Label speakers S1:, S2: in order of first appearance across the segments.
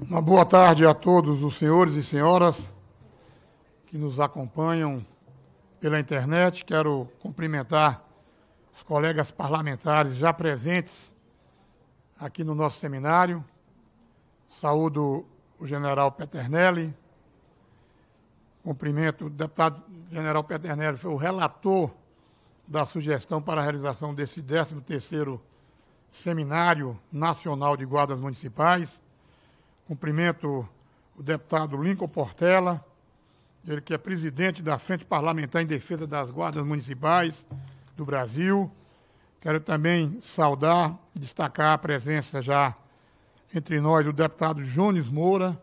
S1: Uma boa tarde a todos os senhores e senhoras que nos acompanham pela internet. Quero cumprimentar os colegas parlamentares já presentes aqui no nosso seminário. Saúdo o general Peternelli. Cumprimento o deputado general Peternelli, foi o relator da sugestão para a realização desse 13º Seminário Nacional de Guardas Municipais. Cumprimento o deputado Lincoln Portela, ele que é presidente da Frente Parlamentar em Defesa das Guardas Municipais do Brasil. Quero também saudar e destacar a presença já entre nós do deputado Jones Moura,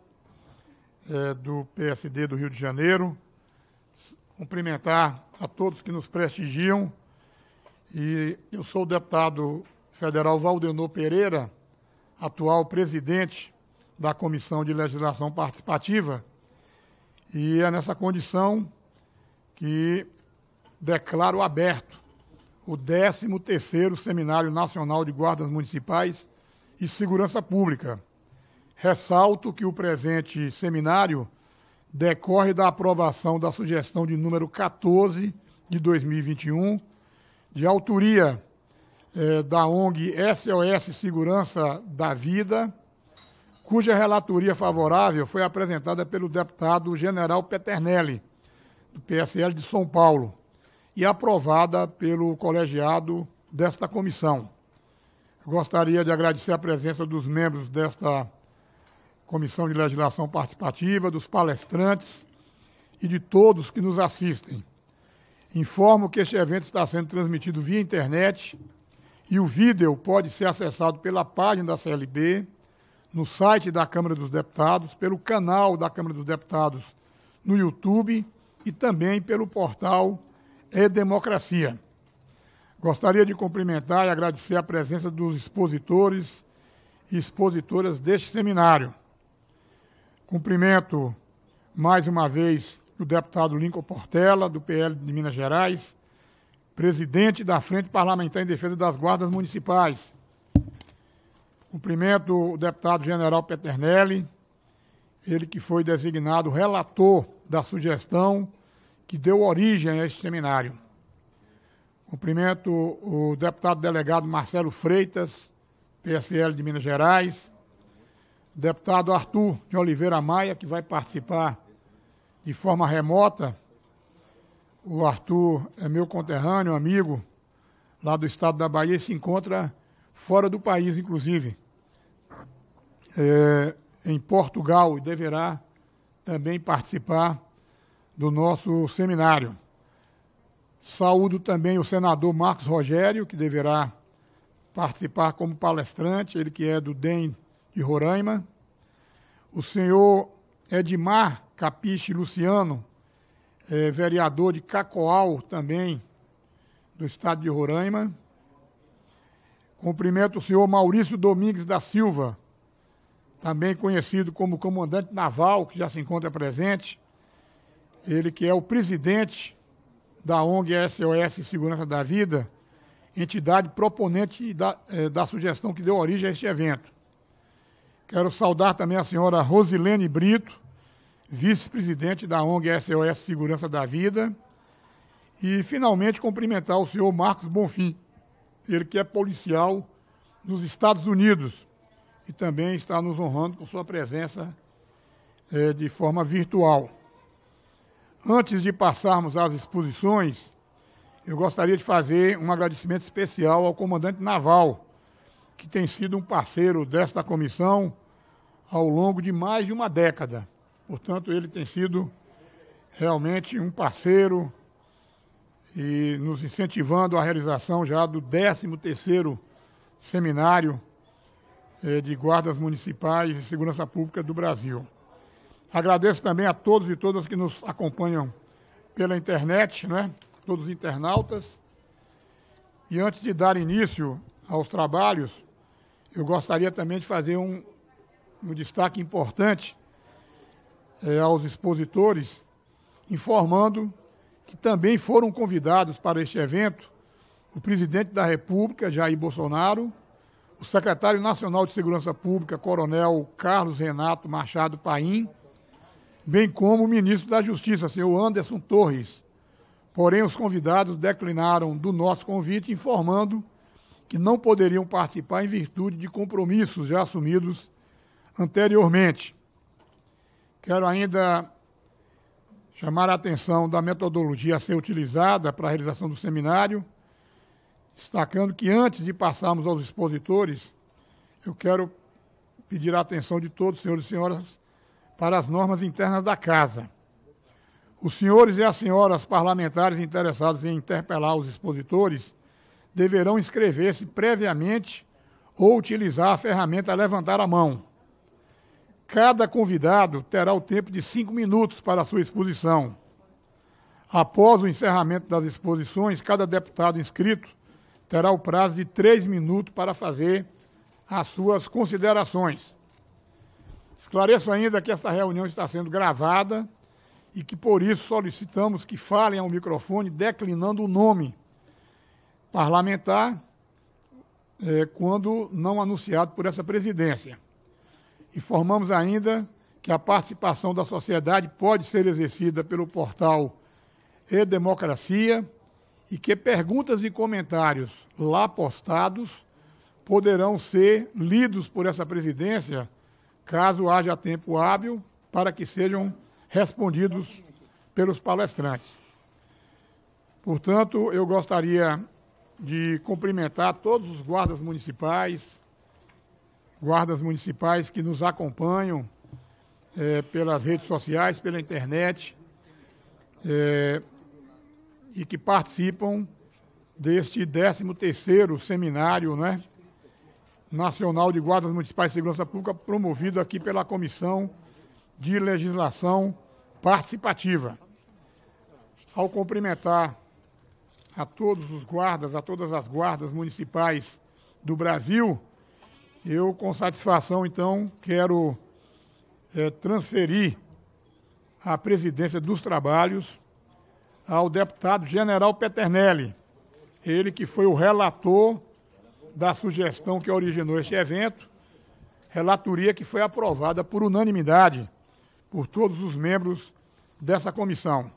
S1: é, do PSD do Rio de Janeiro. Cumprimentar a todos que nos prestigiam. E eu sou o deputado federal Valdenor Pereira, atual presidente da Comissão de Legislação Participativa, e é nessa condição que declaro aberto o 13º Seminário Nacional de Guardas Municipais e Segurança Pública. Ressalto que o presente seminário decorre da aprovação da sugestão de número 14 de 2021, de autoria eh, da ONG SOS Segurança da Vida, cuja relatoria favorável foi apresentada pelo deputado general Peternelli, do PSL de São Paulo, e aprovada pelo colegiado desta comissão. Gostaria de agradecer a presença dos membros desta Comissão de Legislação Participativa, dos palestrantes e de todos que nos assistem. Informo que este evento está sendo transmitido via internet e o vídeo pode ser acessado pela página da CLB no site da Câmara dos Deputados, pelo canal da Câmara dos Deputados no YouTube e também pelo portal E-Democracia. Gostaria de cumprimentar e agradecer a presença dos expositores e expositoras deste seminário. Cumprimento mais uma vez o deputado Lincoln Portela, do PL de Minas Gerais, presidente da Frente Parlamentar em Defesa das Guardas Municipais, Cumprimento o deputado general Peternelli, ele que foi designado relator da sugestão que deu origem a este seminário. Cumprimento o deputado delegado Marcelo Freitas, PSL de Minas Gerais, deputado Arthur de Oliveira Maia, que vai participar de forma remota. O Arthur é meu conterrâneo, amigo, lá do estado da Bahia, se encontra fora do país, inclusive é, em Portugal e deverá também participar do nosso seminário. Saúdo também o senador Marcos Rogério, que deverá participar como palestrante, ele que é do DEM de Roraima. O senhor Edmar Capiche Luciano, é, vereador de Cacoal também, do estado de Roraima. Cumprimento o senhor Maurício Domingues da Silva, também conhecido como comandante naval, que já se encontra presente, ele que é o presidente da ONG SOS Segurança da Vida, entidade proponente da, eh, da sugestão que deu origem a este evento. Quero saudar também a senhora Rosilene Brito, vice-presidente da ONG SOS Segurança da Vida, e finalmente cumprimentar o senhor Marcos Bonfim, ele que é policial nos Estados Unidos, e também está nos honrando com sua presença é, de forma virtual. Antes de passarmos às exposições, eu gostaria de fazer um agradecimento especial ao comandante naval, que tem sido um parceiro desta comissão ao longo de mais de uma década. Portanto, ele tem sido realmente um parceiro e nos incentivando à realização já do 13º seminário de guardas municipais e segurança pública do Brasil. Agradeço também a todos e todas que nos acompanham pela internet, né? todos os internautas. E antes de dar início aos trabalhos, eu gostaria também de fazer um, um destaque importante eh, aos expositores, informando que também foram convidados para este evento o presidente da República, Jair Bolsonaro, o secretário nacional de Segurança Pública, Coronel Carlos Renato Machado Paim, bem como o ministro da Justiça, senhor Anderson Torres. Porém, os convidados declinaram do nosso convite, informando que não poderiam participar em virtude de compromissos já assumidos anteriormente. Quero ainda chamar a atenção da metodologia a ser utilizada para a realização do seminário, destacando que antes de passarmos aos expositores, eu quero pedir a atenção de todos, senhores e senhoras, para as normas internas da Casa. Os senhores e as senhoras parlamentares interessados em interpelar os expositores deverão inscrever-se previamente ou utilizar a ferramenta levantar a mão. Cada convidado terá o tempo de cinco minutos para a sua exposição. Após o encerramento das exposições, cada deputado inscrito terá o prazo de três minutos para fazer as suas considerações. Esclareço ainda que esta reunião está sendo gravada e que, por isso, solicitamos que falem ao microfone declinando o nome parlamentar é, quando não anunciado por essa presidência. Informamos ainda que a participação da sociedade pode ser exercida pelo portal e-democracia e que perguntas e comentários lá postados poderão ser lidos por essa presidência, caso haja tempo hábil, para que sejam respondidos pelos palestrantes. Portanto, eu gostaria de cumprimentar todos os guardas municipais, guardas municipais que nos acompanham é, pelas redes sociais, pela internet, é, e que participam deste 13º seminário né, nacional de guardas municipais de segurança pública, promovido aqui pela Comissão de Legislação Participativa. Ao cumprimentar a todos os guardas, a todas as guardas municipais do Brasil, eu, com satisfação, então, quero é, transferir a presidência dos trabalhos ao deputado General Peternelli, ele que foi o relator da sugestão que originou este evento, relatoria que foi aprovada por unanimidade por todos os membros dessa comissão.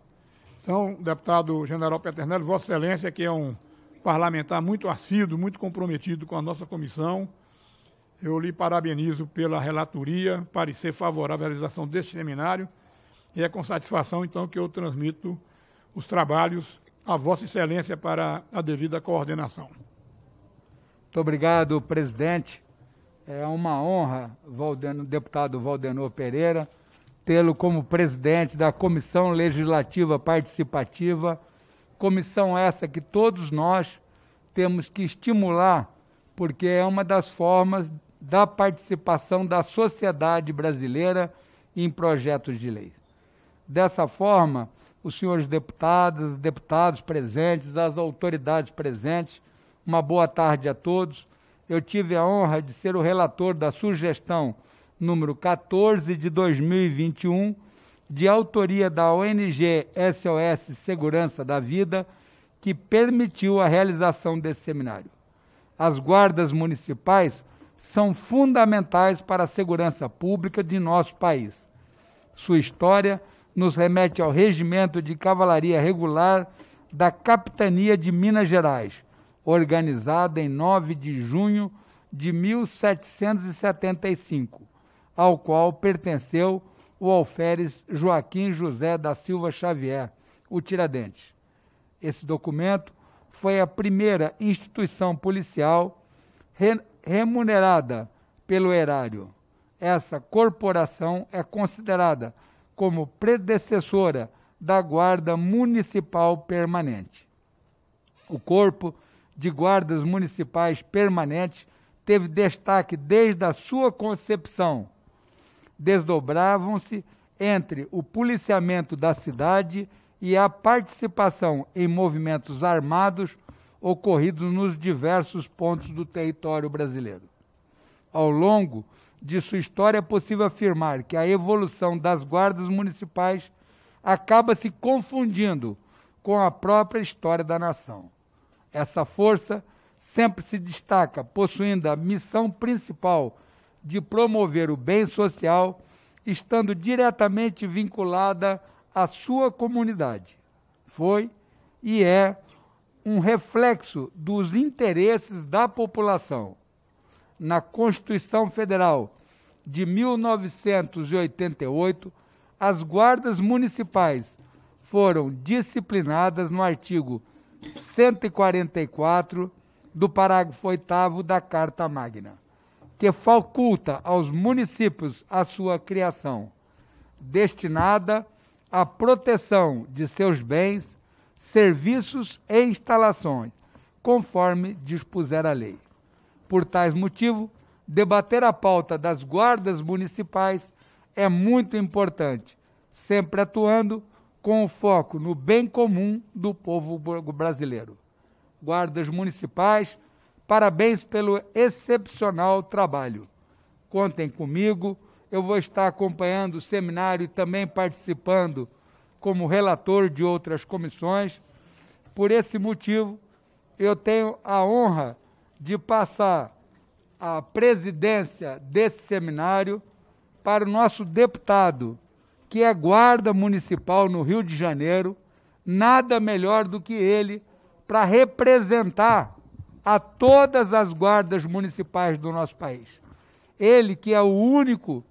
S1: Então, deputado General Peternelli, Vossa Excelência, que é um parlamentar muito assíduo, muito comprometido com a nossa comissão, eu lhe parabenizo pela relatoria, parecer favorável à realização deste seminário, e é com satisfação, então, que eu transmito os trabalhos a Vossa Excelência para a devida coordenação.
S2: Muito obrigado, presidente. É uma honra, Valdeno, deputado Valdenor Pereira, tê-lo como presidente da Comissão Legislativa Participativa, comissão essa que todos nós temos que estimular, porque é uma das formas da participação da sociedade brasileira em projetos de lei. Dessa forma, os senhores deputados, deputados presentes, as autoridades presentes, uma boa tarde a todos. Eu tive a honra de ser o relator da sugestão número 14 de 2021, de autoria da ONG SOS Segurança da Vida, que permitiu a realização desse seminário. As guardas municipais são fundamentais para a segurança pública de nosso país. Sua história nos remete ao Regimento de Cavalaria Regular da Capitania de Minas Gerais, organizada em 9 de junho de 1775 ao qual pertenceu o alferes Joaquim José da Silva Xavier, o Tiradentes. Esse documento foi a primeira instituição policial re remunerada pelo erário. Essa corporação é considerada como predecessora da Guarda Municipal Permanente. O Corpo de Guardas Municipais Permanentes teve destaque desde a sua concepção desdobravam-se entre o policiamento da cidade e a participação em movimentos armados ocorridos nos diversos pontos do território brasileiro. Ao longo de sua história, é possível afirmar que a evolução das guardas municipais acaba se confundindo com a própria história da nação. Essa força sempre se destaca possuindo a missão principal de promover o bem social, estando diretamente vinculada à sua comunidade. Foi e é um reflexo dos interesses da população. Na Constituição Federal de 1988, as guardas municipais foram disciplinadas no artigo 144 do parágrafo 8 da Carta Magna, que faculta aos municípios a sua criação, destinada à proteção de seus bens, serviços e instalações, conforme dispuser a lei. Por tais motivos, debater a pauta das guardas municipais é muito importante, sempre atuando com o foco no bem comum do povo brasileiro. Guardas municipais, parabéns pelo excepcional trabalho. Contem comigo, eu vou estar acompanhando o seminário e também participando como relator de outras comissões. Por esse motivo, eu tenho a honra de passar a presidência desse seminário para o nosso deputado que é guarda municipal no Rio de Janeiro, nada melhor do que ele para representar a todas as guardas municipais do nosso país. Ele que é o único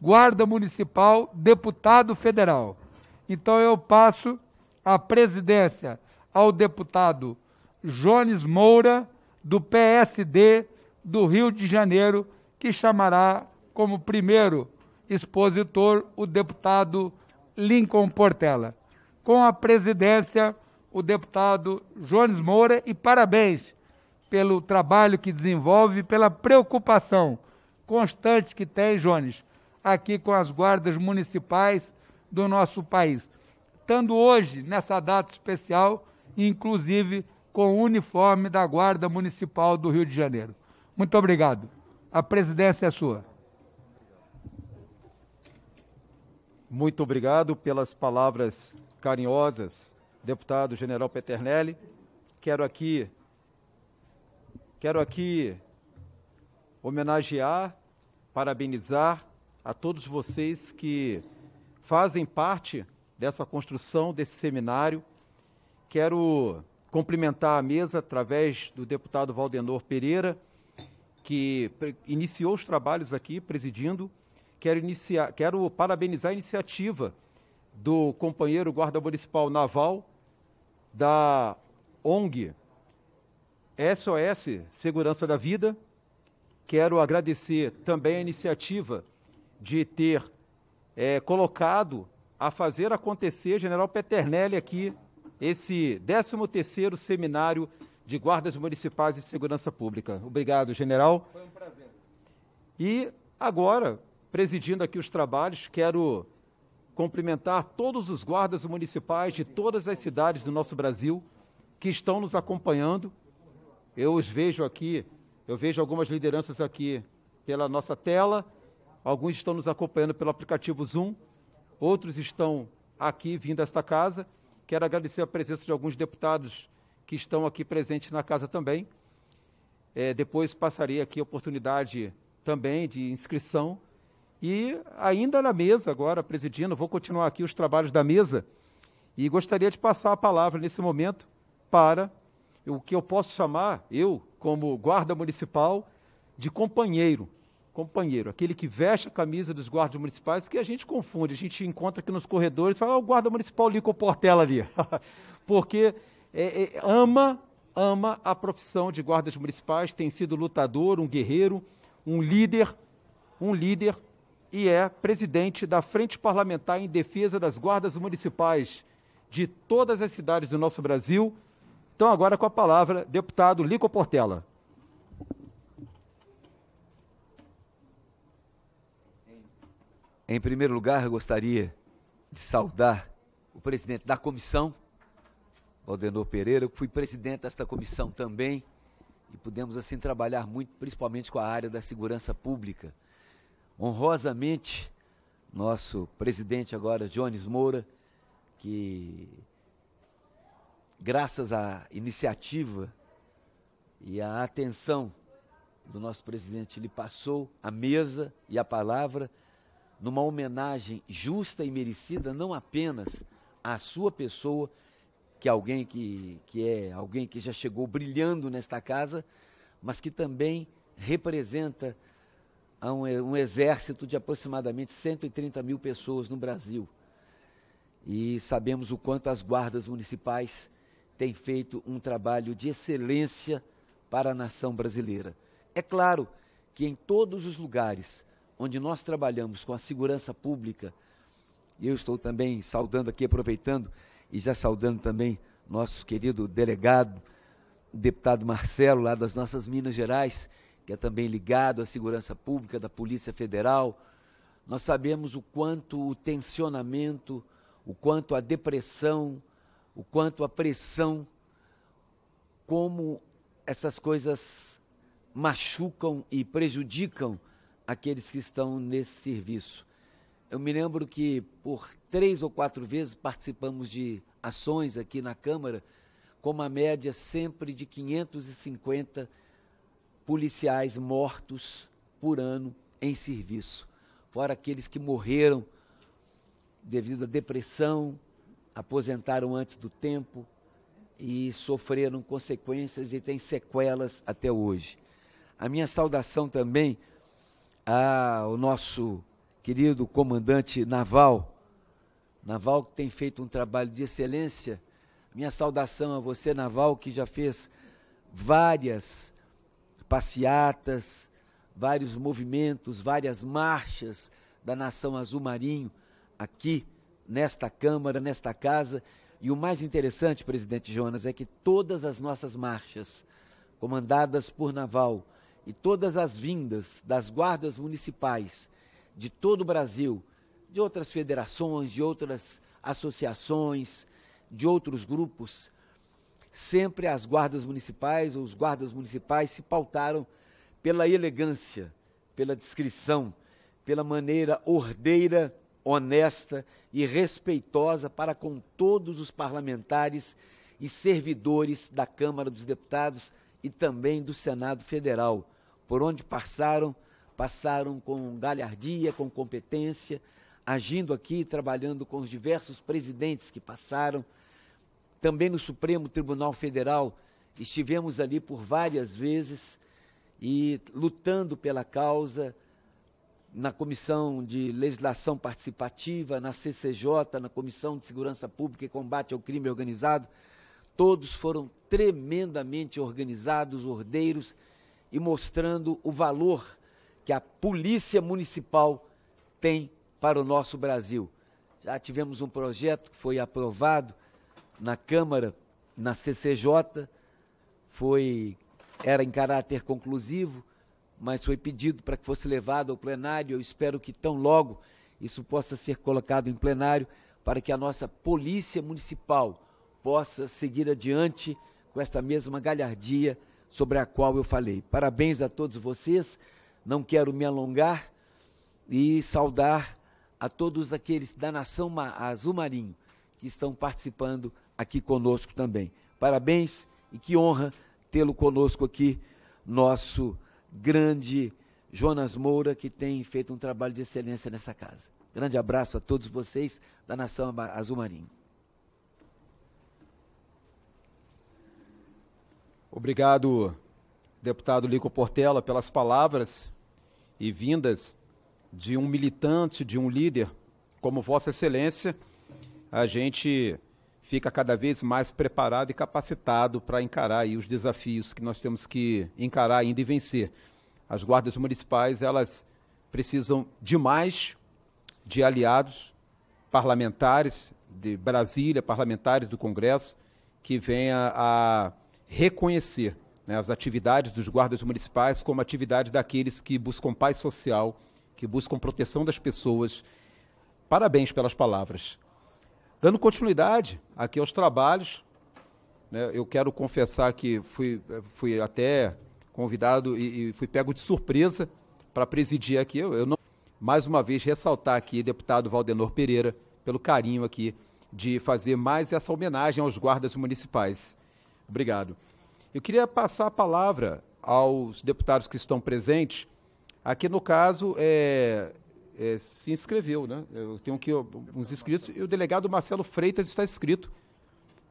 S2: guarda municipal deputado federal. Então eu passo a presidência ao deputado Jones Moura, do PSD do Rio de Janeiro, que chamará como primeiro expositor, o deputado Lincoln Portela. Com a presidência, o deputado Jones Moura, e parabéns pelo trabalho que desenvolve, pela preocupação constante que tem, Jones, aqui com as guardas municipais do nosso país. Estando hoje, nessa data especial, inclusive com o uniforme da Guarda Municipal do Rio de Janeiro. Muito obrigado. A presidência é sua.
S3: Muito obrigado pelas palavras carinhosas, deputado General Peternelli. Quero aqui quero aqui homenagear, parabenizar a todos vocês que fazem parte dessa construção desse seminário. Quero cumprimentar a mesa através do deputado Valdenor Pereira, que iniciou os trabalhos aqui presidindo quero, iniciar, quero parabenizar a iniciativa do companheiro guarda municipal naval da ONG SOS Segurança da Vida. Quero agradecer também a iniciativa de ter é, colocado a fazer acontecer, General Peternelli, aqui, esse 13º Seminário de Guardas Municipais de Segurança Pública. Obrigado, General. Foi um prazer. E agora, presidindo aqui os trabalhos, quero cumprimentar todos os guardas municipais de todas as cidades do nosso Brasil que estão nos acompanhando. Eu os vejo aqui, eu vejo algumas lideranças aqui pela nossa tela, alguns estão nos acompanhando pelo aplicativo Zoom, outros estão aqui vindo a esta casa. Quero agradecer a presença de alguns deputados que estão aqui presentes na casa também. É, depois passarei aqui a oportunidade também de inscrição e ainda na mesa, agora presidindo, vou continuar aqui os trabalhos da mesa e gostaria de passar a palavra nesse momento para o que eu posso chamar, eu, como guarda municipal, de companheiro. Companheiro, aquele que veste a camisa dos guardas municipais, que a gente confunde, a gente encontra aqui nos corredores fala, oh, o guarda municipal Lico Portela ali. Porque é, é, ama, ama a profissão de guardas municipais, tem sido lutador, um guerreiro, um líder, um líder e é presidente da Frente Parlamentar em Defesa das Guardas Municipais de todas as cidades do nosso Brasil. Então, agora com a palavra, deputado Lico Portela.
S4: Em primeiro lugar, gostaria de saudar o presidente da comissão, Valdenor Pereira, eu fui presidente desta comissão também, e pudemos assim trabalhar muito, principalmente com a área da segurança pública. Honrosamente nosso presidente agora, Jones Moura, que graças à iniciativa e a atenção do nosso presidente lhe passou a mesa e a palavra numa homenagem justa e merecida não apenas à sua pessoa, que é alguém que, que é alguém que já chegou brilhando nesta casa, mas que também representa um, um exército de aproximadamente 130 mil pessoas no Brasil. E sabemos o quanto as guardas municipais têm feito um trabalho de excelência para a nação brasileira. É claro que em todos os lugares onde nós trabalhamos com a segurança pública, e eu estou também saudando aqui, aproveitando e já saudando também nosso querido delegado, deputado Marcelo, lá das nossas Minas Gerais, que é também ligado à segurança pública da Polícia Federal. Nós sabemos o quanto o tensionamento, o quanto a depressão, o quanto a pressão, como essas coisas machucam e prejudicam aqueles que estão nesse serviço. Eu me lembro que por três ou quatro vezes participamos de ações aqui na Câmara, com uma média sempre de 550 policiais mortos por ano em serviço, fora aqueles que morreram devido à depressão, aposentaram antes do tempo e sofreram consequências e têm sequelas até hoje. A minha saudação também ao nosso querido comandante naval, naval que tem feito um trabalho de excelência. Minha saudação a você, naval, que já fez várias passeatas, vários movimentos, várias marchas da nação azul marinho aqui nesta Câmara, nesta casa. E o mais interessante, presidente Jonas, é que todas as nossas marchas, comandadas por Naval, e todas as vindas das guardas municipais de todo o Brasil, de outras federações, de outras associações, de outros grupos, sempre as guardas municipais ou os guardas municipais se pautaram pela elegância, pela descrição, pela maneira ordeira honesta e respeitosa para com todos os parlamentares e servidores da Câmara dos Deputados e também do Senado Federal. Por onde passaram, passaram com galhardia, com competência, agindo aqui, trabalhando com os diversos presidentes que passaram. Também no Supremo Tribunal Federal, estivemos ali por várias vezes e lutando pela causa, na Comissão de Legislação Participativa, na CCJ, na Comissão de Segurança Pública e Combate ao Crime Organizado, todos foram tremendamente organizados, ordeiros e mostrando o valor que a Polícia Municipal tem para o nosso Brasil. Já tivemos um projeto que foi aprovado na Câmara, na CCJ, foi era em caráter conclusivo, mas foi pedido para que fosse levado ao plenário. Eu espero que tão logo isso possa ser colocado em plenário para que a nossa polícia municipal possa seguir adiante com esta mesma galhardia sobre a qual eu falei. Parabéns a todos vocês. Não quero me alongar e saudar a todos aqueles da nação azul marinho que estão participando aqui conosco também. Parabéns e que honra tê-lo conosco aqui, nosso grande Jonas Moura, que tem feito um trabalho de excelência nessa casa. Grande abraço a todos vocês da Nação Azul Marinho.
S3: Obrigado, deputado Lico Portela, pelas palavras e vindas de um militante, de um líder como Vossa Excelência. A gente fica cada vez mais preparado e capacitado para encarar os desafios que nós temos que encarar ainda e vencer. As guardas municipais, elas precisam de mais de aliados parlamentares de Brasília, parlamentares do Congresso, que venha a reconhecer né, as atividades dos guardas municipais como atividades daqueles que buscam paz social, que buscam proteção das pessoas. Parabéns pelas palavras. Dando continuidade aqui aos trabalhos, né, eu quero confessar que fui, fui até convidado e, e fui pego de surpresa para presidir aqui. Eu, eu não, mais uma vez, ressaltar aqui, deputado Valdenor Pereira, pelo carinho aqui de fazer mais essa homenagem aos guardas municipais. Obrigado. Eu queria passar a palavra aos deputados que estão presentes. Aqui, no caso, é, é, se inscreveu, né? Eu tenho aqui uns inscritos e o delegado Marcelo Freitas está inscrito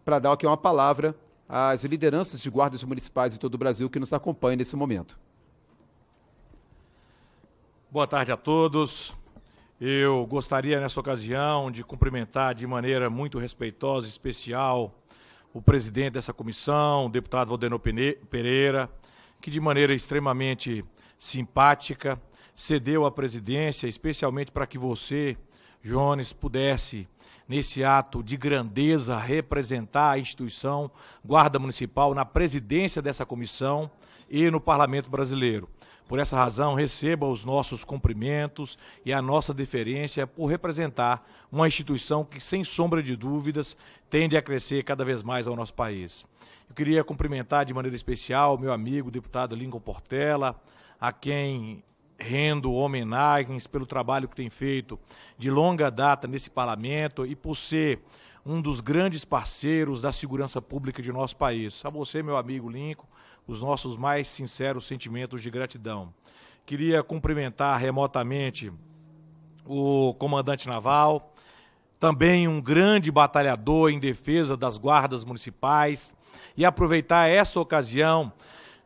S3: para dar aqui uma palavra às lideranças de guardas municipais de todo o Brasil que nos acompanham nesse momento.
S5: Boa tarde a todos. Eu gostaria, nessa ocasião, de cumprimentar de maneira muito respeitosa e especial o presidente dessa comissão, o deputado Valdenor Pereira, que de maneira extremamente simpática cedeu a presidência, especialmente para que você, Jones, pudesse, nesse ato de grandeza, representar a instituição Guarda Municipal na presidência dessa comissão e no Parlamento Brasileiro. Por essa razão, receba os nossos cumprimentos e a nossa deferência por representar uma instituição que, sem sombra de dúvidas, tende a crescer cada vez mais ao nosso país. Eu queria cumprimentar de maneira especial meu amigo, deputado Lincoln Portela, a quem rendo homenagens pelo trabalho que tem feito de longa data nesse parlamento e por ser um dos grandes parceiros da segurança pública de nosso país. A você, meu amigo Lincoln, os nossos mais sinceros sentimentos de gratidão. Queria cumprimentar remotamente o comandante naval, também um grande batalhador em defesa das guardas municipais, e aproveitar essa ocasião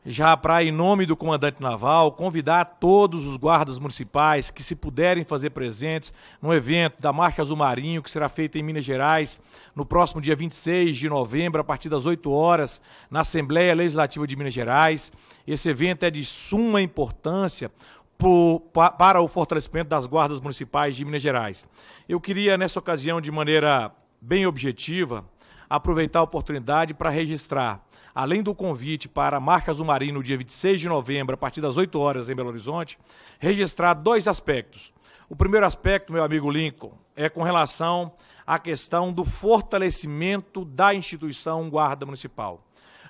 S5: já para, em nome do comandante naval, convidar todos os guardas municipais que, se puderem fazer presentes no evento da Marcha Azul Marinho, que será feito em Minas Gerais, no próximo dia 26 de novembro, a partir das 8 horas, na Assembleia Legislativa de Minas Gerais. Esse evento é de suma importância por, para o fortalecimento das guardas municipais de Minas Gerais. Eu queria, nessa ocasião, de maneira bem objetiva, aproveitar a oportunidade para registrar além do convite para a Marca Azul Marinho no dia 26 de novembro, a partir das 8 horas em Belo Horizonte, registrar dois aspectos. O primeiro aspecto, meu amigo Lincoln, é com relação à questão do fortalecimento da instituição Guarda Municipal.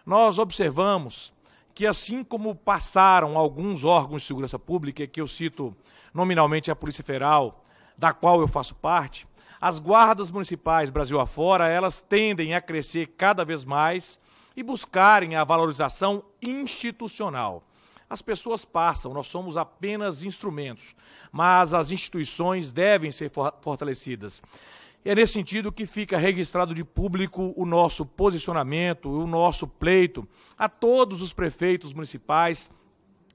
S5: Nós observamos que, assim como passaram alguns órgãos de segurança pública, que eu cito nominalmente a Polícia Federal, da qual eu faço parte, as guardas municipais Brasil afora, elas tendem a crescer cada vez mais e buscarem a valorização institucional. As pessoas passam, nós somos apenas instrumentos, mas as instituições devem ser fortalecidas. É nesse sentido que fica registrado de público o nosso posicionamento, o nosso pleito a todos os prefeitos municipais,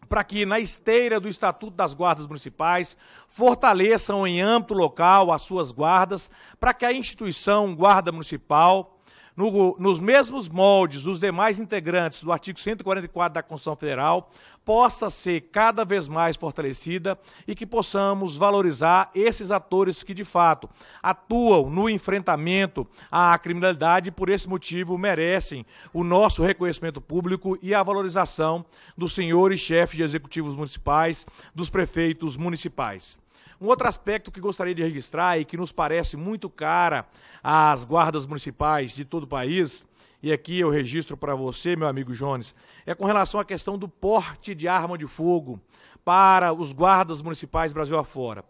S5: para que, na esteira do Estatuto das Guardas Municipais, fortaleçam em âmbito local as suas guardas, para que a instituição Guarda Municipal no, nos mesmos moldes dos demais integrantes do artigo 144 da Constituição Federal, possa ser cada vez mais fortalecida e que possamos valorizar esses atores que, de fato, atuam no enfrentamento à criminalidade e, por esse motivo, merecem o nosso reconhecimento público e a valorização dos senhores chefes de executivos municipais, dos prefeitos municipais. Um outro aspecto que gostaria de registrar e que nos parece muito cara às guardas municipais de todo o país, e aqui eu registro para você, meu amigo Jones, é com relação à questão do porte de arma de fogo para os guardas municipais Brasil afora.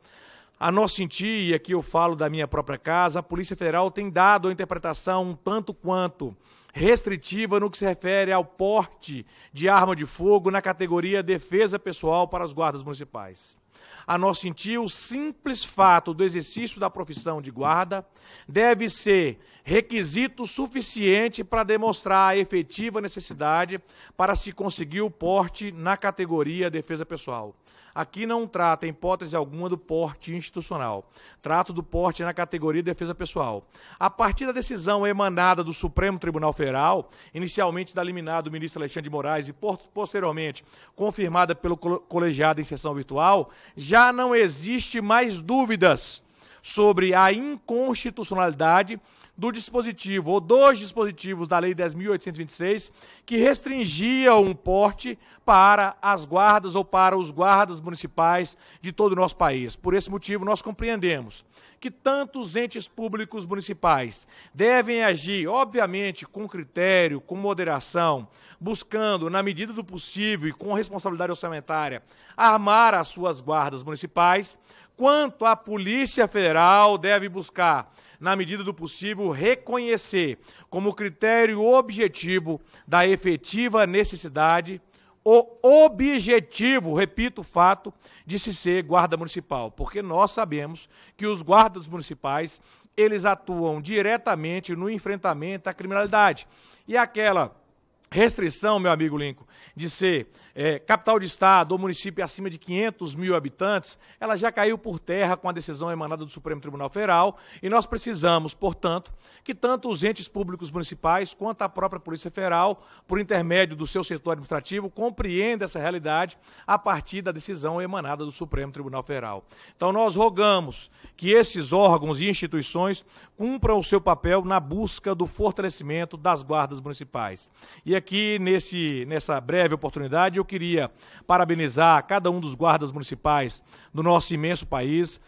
S5: A nosso sentir, e aqui eu falo da minha própria casa, a Polícia Federal tem dado a interpretação um tanto quanto restritiva no que se refere ao porte de arma de fogo na categoria defesa pessoal para os guardas municipais a nosso sentir, o simples fato do exercício da profissão de guarda deve ser requisito suficiente para demonstrar a efetiva necessidade para se conseguir o porte na categoria defesa pessoal. Aqui não trata, em hipótese alguma, do porte institucional. Trato do porte na categoria de defesa pessoal. A partir da decisão emanada do Supremo Tribunal Federal, inicialmente da liminar do ministro Alexandre de Moraes e posteriormente confirmada pelo colegiado em sessão virtual, já não existe mais dúvidas sobre a inconstitucionalidade do dispositivo ou dos dispositivos da Lei 10.826 que restringiam o porte para as guardas ou para os guardas municipais de todo o nosso país. Por esse motivo, nós compreendemos que tanto os entes públicos municipais devem agir, obviamente, com critério, com moderação, buscando, na medida do possível e com responsabilidade orçamentária, armar as suas guardas municipais, quanto a Polícia Federal deve buscar, na medida do possível, reconhecer como critério objetivo da efetiva necessidade o objetivo, repito o fato, de se ser guarda municipal, porque nós sabemos que os guardas municipais, eles atuam diretamente no enfrentamento à criminalidade. E aquela restrição, meu amigo Lincoln, de ser é, capital de estado ou município acima de 500 mil habitantes, ela já caiu por terra com a decisão emanada do Supremo Tribunal Federal e nós precisamos, portanto, que tanto os entes públicos municipais quanto a própria Polícia Federal, por intermédio do seu setor administrativo, compreenda essa realidade a partir da decisão emanada do Supremo Tribunal Federal. Então nós rogamos que esses órgãos e instituições cumpram o seu papel na busca do fortalecimento das guardas municipais. E aqui, nesse, nessa breve oportunidade, eu queria parabenizar cada um dos guardas municipais do nosso imenso país,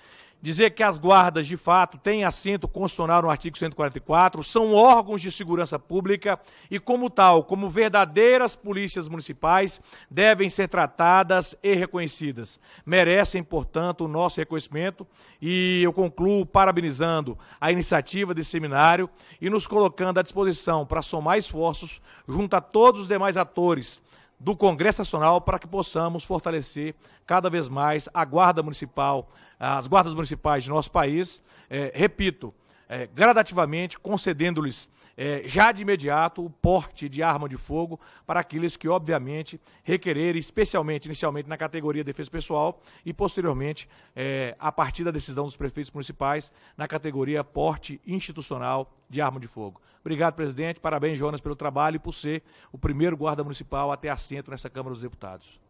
S5: dizer que as guardas, de fato, têm assento constitucional no artigo 144, são órgãos de segurança pública e, como tal, como verdadeiras polícias municipais, devem ser tratadas e reconhecidas. Merecem, portanto, o nosso reconhecimento e eu concluo parabenizando a iniciativa desse seminário e nos colocando à disposição para somar esforços junto a todos os demais atores do Congresso Nacional para que possamos fortalecer cada vez mais a Guarda Municipal, as guardas municipais de nosso país. É, repito, é, gradativamente, concedendo-lhes é, já de imediato o porte de arma de fogo para aqueles que, obviamente, requererem, especialmente, inicialmente, na categoria defesa pessoal e, posteriormente, é, a partir da decisão dos prefeitos municipais, na categoria porte institucional de arma de fogo. Obrigado, presidente. Parabéns, Jonas, pelo trabalho e por ser o primeiro guarda municipal a ter assento nessa Câmara dos Deputados.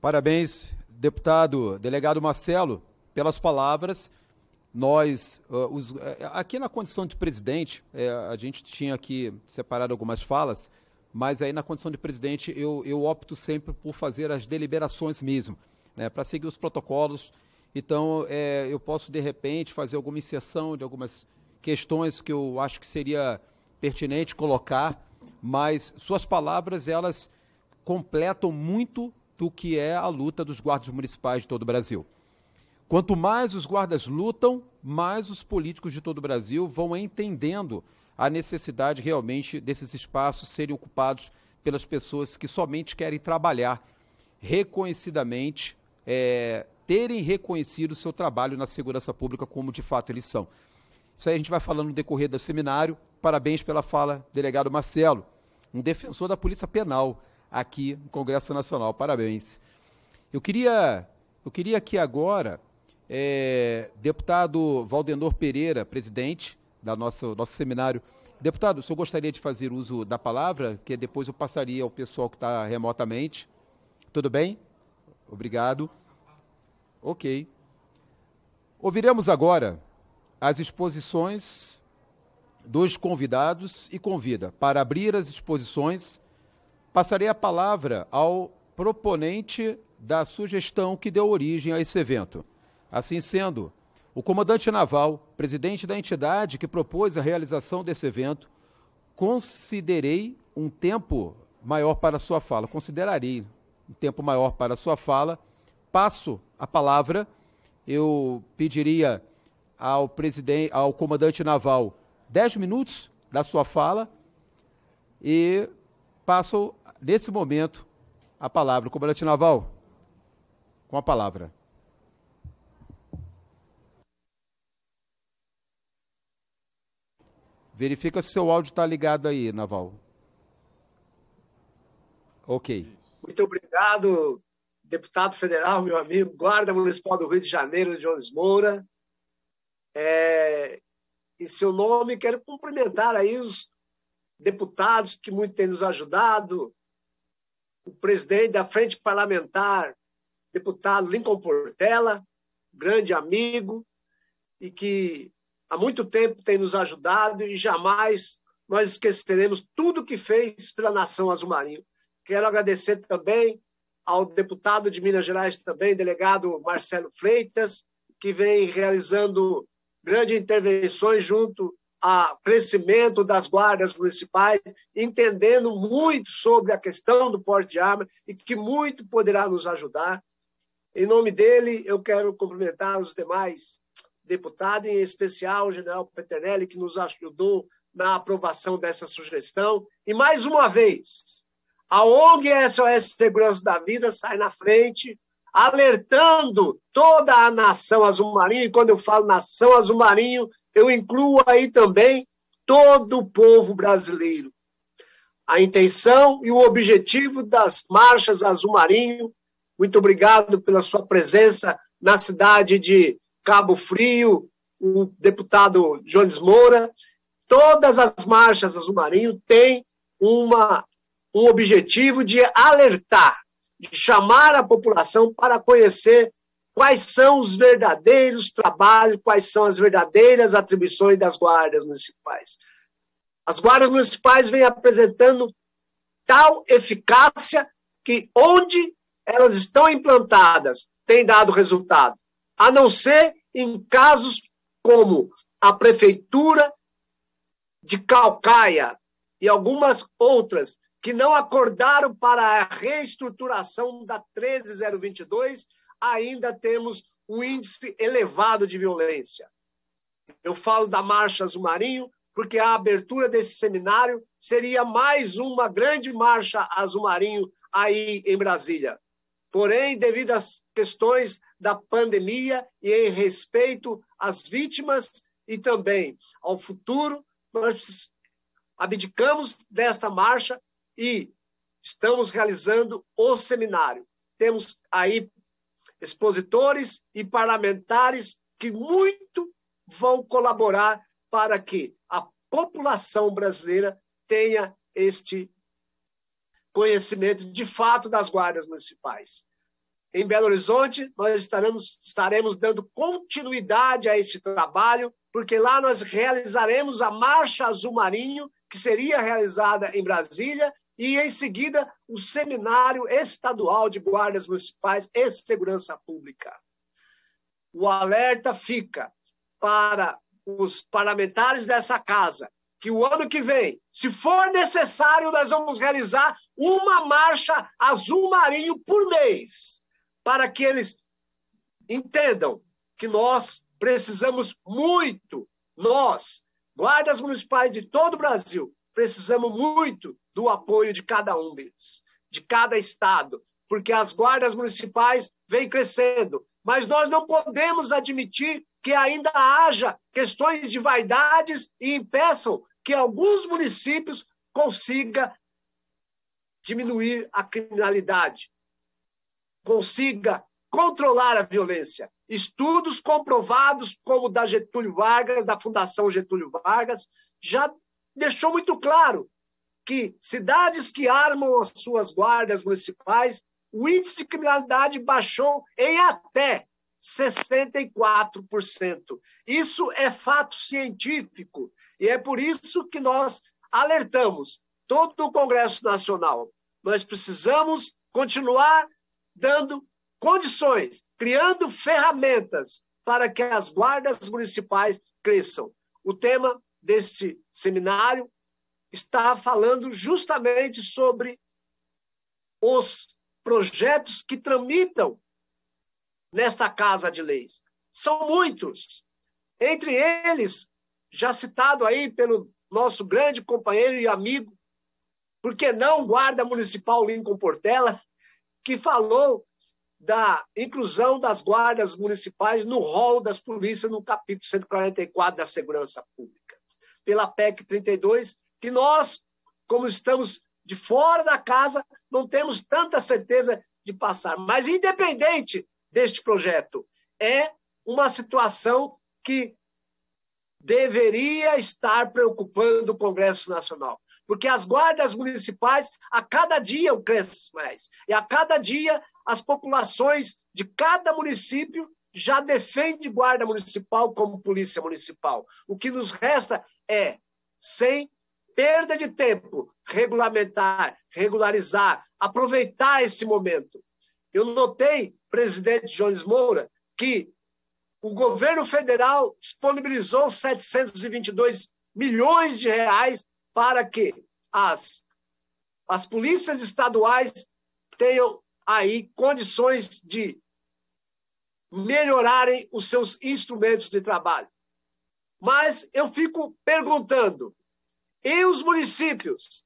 S3: Parabéns, deputado, delegado Marcelo, pelas palavras nós, uh, os, uh, aqui na condição de presidente, uh, a gente tinha aqui separado algumas falas, mas aí na condição de presidente eu, eu opto sempre por fazer as deliberações mesmo, né, para seguir os protocolos. Então, é, eu posso, de repente, fazer alguma inserção de algumas questões que eu acho que seria pertinente colocar, mas suas palavras, elas completam muito do que é a luta dos guardas municipais de todo o Brasil. Quanto mais os guardas lutam, mais os políticos de todo o Brasil vão entendendo a necessidade realmente desses espaços serem ocupados pelas pessoas que somente querem trabalhar reconhecidamente, é, terem reconhecido o seu trabalho na segurança pública como de fato eles são. Isso aí a gente vai falando no decorrer do seminário. Parabéns pela fala, delegado Marcelo, um defensor da Polícia Penal aqui no Congresso Nacional. Parabéns. Eu queria, eu queria aqui agora é, deputado Valdenor Pereira, presidente da nossa nosso seminário. Deputado, o senhor gostaria de fazer uso da palavra, que depois eu passaria ao pessoal que está remotamente. Tudo bem? Obrigado. Ok. Ouviremos agora as exposições dos convidados e convida. Para abrir as exposições, passarei a palavra ao proponente da sugestão que deu origem a esse evento. Assim sendo, o comandante naval, presidente da entidade que propôs a realização desse evento, considerei um tempo maior para sua fala, considerarei um tempo maior para sua fala. Passo a palavra, eu pediria ao presidente, ao comandante naval, dez minutos da sua fala e passo nesse momento a palavra. Comandante naval, com a palavra. Verifica se seu áudio está ligado aí, Naval. Ok.
S6: Muito obrigado, deputado federal, meu amigo, guarda municipal do Rio de Janeiro, Jones Moura. É, em seu nome, quero cumprimentar aí os deputados que muito têm nos ajudado, o presidente da Frente Parlamentar, deputado Lincoln Portela, grande amigo, e que há muito tempo tem nos ajudado e jamais nós esqueceremos tudo que fez pela nação azul marinho. Quero agradecer também ao deputado de Minas Gerais também, delegado Marcelo Freitas, que vem realizando grandes intervenções junto ao crescimento das guardas municipais, entendendo muito sobre a questão do porte de arma e que muito poderá nos ajudar. Em nome dele, eu quero cumprimentar os demais deputados, em especial o general Peternelli, que nos ajudou na aprovação dessa sugestão. E mais uma vez, a ONG SOS Segurança da Vida sai na frente, alertando toda a nação azul marinho, e quando eu falo nação azul marinho, eu incluo aí também todo o povo brasileiro. A intenção e o objetivo das marchas azul marinho muito obrigado pela sua presença na cidade de Cabo Frio, o deputado Jones Moura. Todas as marchas Azul Marinho têm uma, um objetivo de alertar, de chamar a população para conhecer quais são os verdadeiros trabalhos, quais são as verdadeiras atribuições das guardas municipais. As guardas municipais vêm apresentando tal eficácia que onde elas estão implantadas, tem dado resultado. A não ser em casos como a Prefeitura de Calcaia e algumas outras que não acordaram para a reestruturação da 13022, ainda temos um índice elevado de violência. Eu falo da Marcha Azul Marinho, porque a abertura desse seminário seria mais uma grande marcha Azul Marinho aí em Brasília. Porém, devido às questões da pandemia e em respeito às vítimas e também ao futuro, nós abdicamos desta marcha e estamos realizando o seminário. Temos aí expositores e parlamentares que muito vão colaborar para que a população brasileira tenha este conhecimento de fato das guardas municipais. Em Belo Horizonte, nós estaremos, estaremos dando continuidade a esse trabalho, porque lá nós realizaremos a Marcha Azul Marinho, que seria realizada em Brasília, e em seguida o Seminário Estadual de Guardas Municipais e Segurança Pública. O alerta fica para os parlamentares dessa casa que o ano que vem, se for necessário, nós vamos realizar uma marcha azul marinho por mês, para que eles entendam que nós precisamos muito, nós, guardas municipais de todo o Brasil, precisamos muito do apoio de cada um deles, de cada estado, porque as guardas municipais vêm crescendo, mas nós não podemos admitir que ainda haja questões de vaidades e impeçam que alguns municípios consiga diminuir a criminalidade, consiga controlar a violência. Estudos comprovados, como o da Getúlio Vargas, da Fundação Getúlio Vargas, já deixou muito claro que cidades que armam as suas guardas municipais, o índice de criminalidade baixou em até 64%. Isso é fato científico e é por isso que nós alertamos todo o Congresso Nacional nós precisamos continuar dando condições, criando ferramentas para que as guardas municipais cresçam. O tema deste seminário está falando justamente sobre os projetos que tramitam nesta Casa de Leis. São muitos. Entre eles, já citado aí pelo nosso grande companheiro e amigo por que não guarda municipal Lincoln Portela, que falou da inclusão das guardas municipais no rol das polícias no capítulo 144 da Segurança Pública. Pela PEC 32, que nós, como estamos de fora da casa, não temos tanta certeza de passar. Mas, independente deste projeto, é uma situação que deveria estar preocupando o Congresso Nacional porque as guardas municipais, a cada dia crescem mais. E a cada dia, as populações de cada município já defendem guarda municipal como polícia municipal. O que nos resta é, sem perda de tempo, regulamentar, regularizar, aproveitar esse momento. Eu notei, presidente Jones Moura, que o governo federal disponibilizou 722 milhões de reais para que as, as polícias estaduais tenham aí condições de melhorarem os seus instrumentos de trabalho. Mas eu fico perguntando, e os municípios?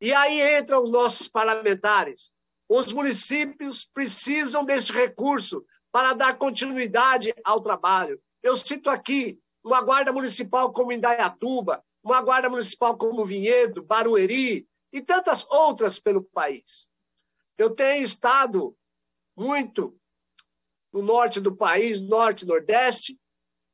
S6: E aí entram os nossos parlamentares. Os municípios precisam deste recurso para dar continuidade ao trabalho. Eu cito aqui uma guarda municipal como Indaiatuba, uma guarda municipal como Vinhedo, Barueri e tantas outras pelo país. Eu tenho estado muito no norte do país, norte e nordeste,